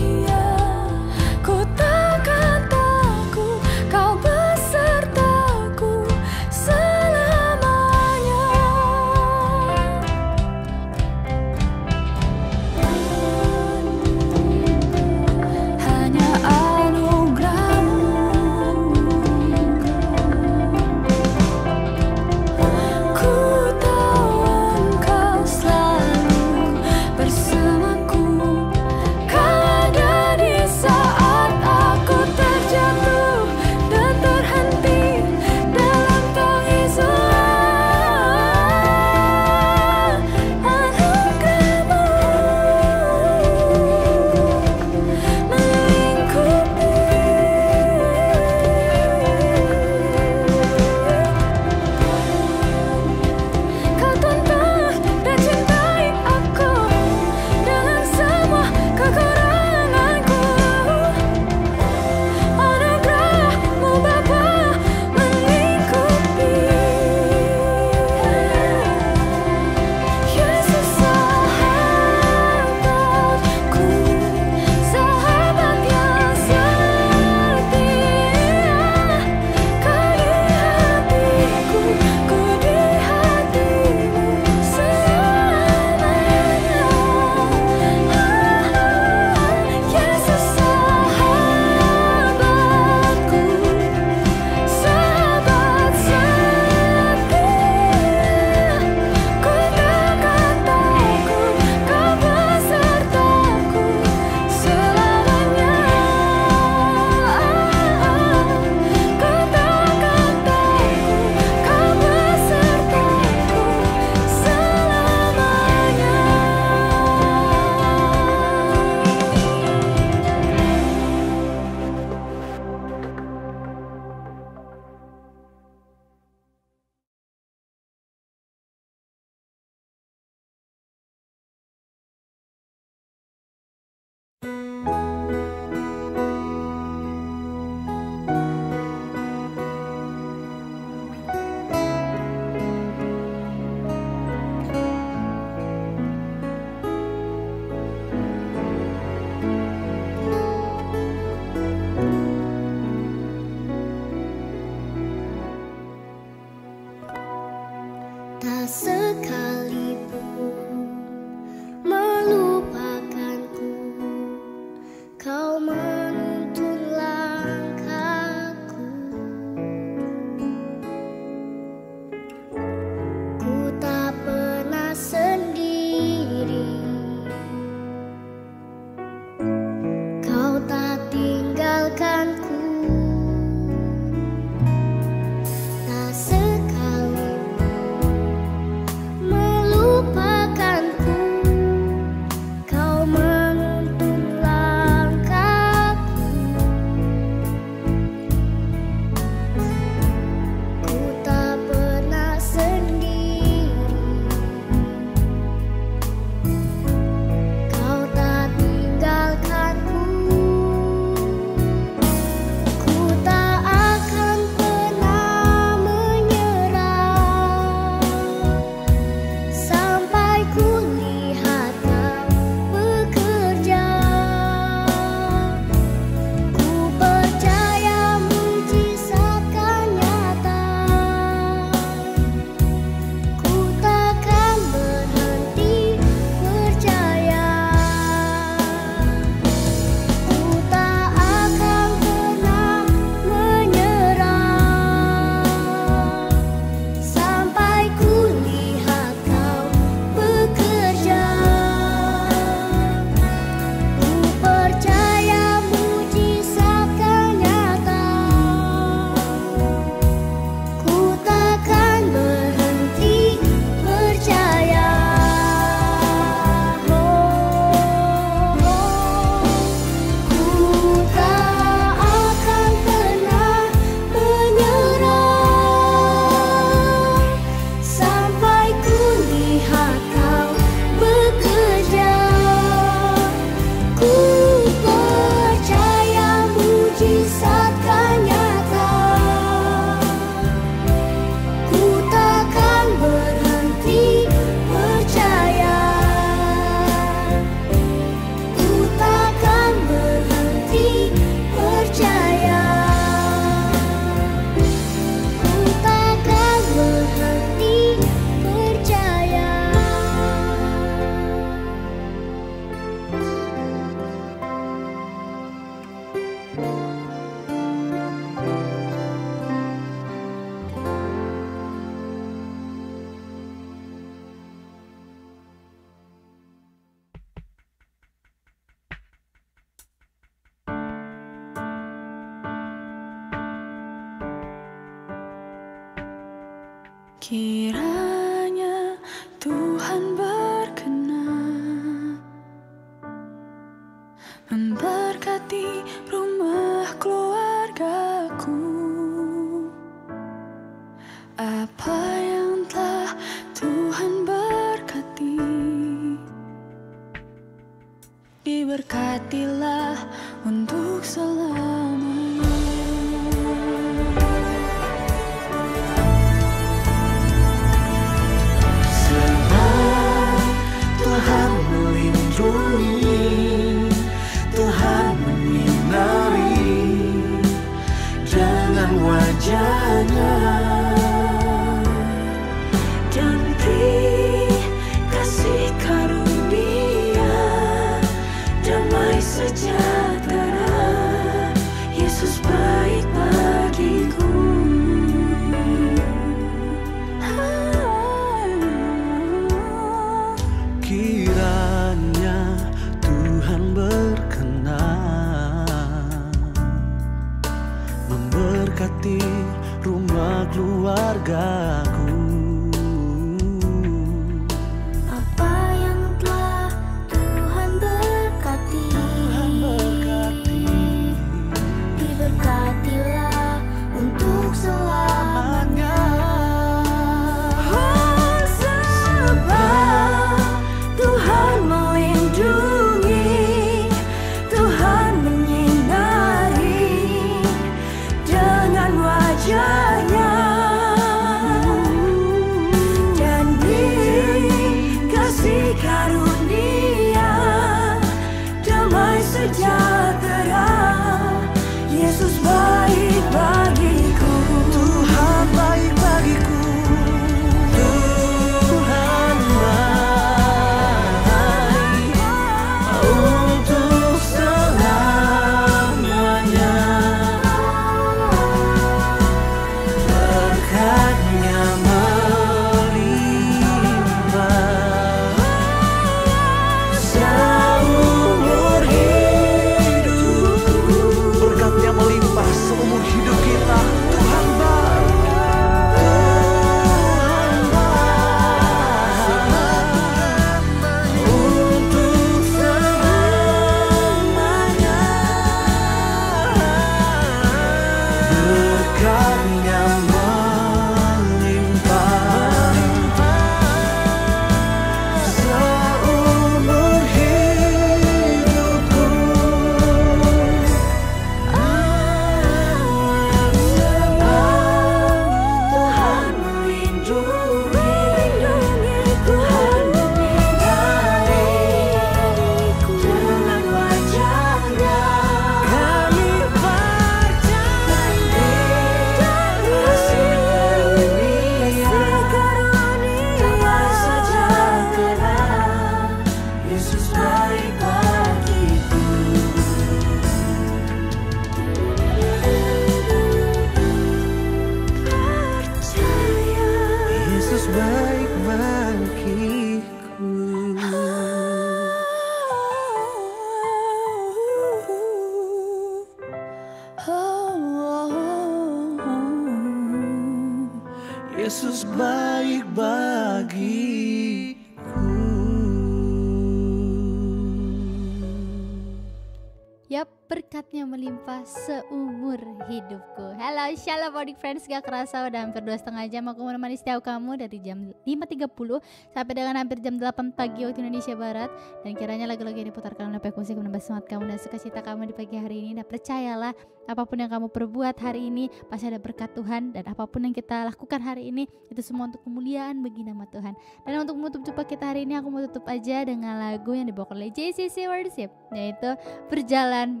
Yap, berkatnya melimpah seumur hidupku. Halo, shalom body friends, gak kerasa udah hampir dua setengah jam aku menemani setiap kamu dari jam 5.30 sampai dengan hampir jam 8 pagi waktu Indonesia Barat. Dan kiranya lagu-lagu yang diputarkan oleh Pek Musik menambah semangat kamu dan sukacita kamu di pagi hari ini. Dan percayalah, apa pun yang kamu perbuat hari ini pasti ada berkat Tuhan dan apa pun yang kita lakukan hari ini itu semua untuk kemuliaan bagi nama Tuhan. Dan untuk menutup jumpa kita hari ini aku mau tutup aja dengan lagu yang dibawakan oleh JCC Worship yaitu Berjalan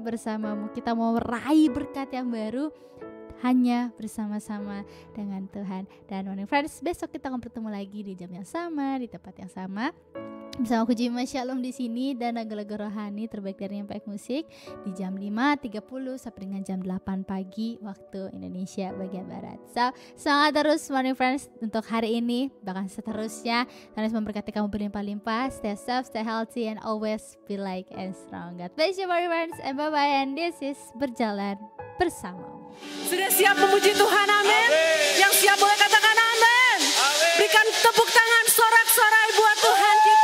Kita mau meraih berkat yang baru hanya bersama-sama dengan Tuhan. Dan morning friends, besok kita akan bertemu lagi di jam yang sama, di tempat yang sama. Bersama aku Jima Shalom di sini dan lagu-lagu rohani terbaik dari Impact Musik di jam 5.30 sampai dengan jam 8 pagi waktu Indonesia bagian Barat. So, semangat terus morning friends untuk hari ini bahkan seterusnya. Yesus memberkati kamu berlimpah-limpah. Stay safe, stay healthy and always be like and strong. God bless you morning friends and bye bye and this is berjalan bersamamu. Sudah siap memuji Tuhan, amin. Yang siap boleh katakan amin. Tepuk tangan sorak-sorai buat Tuhan kita.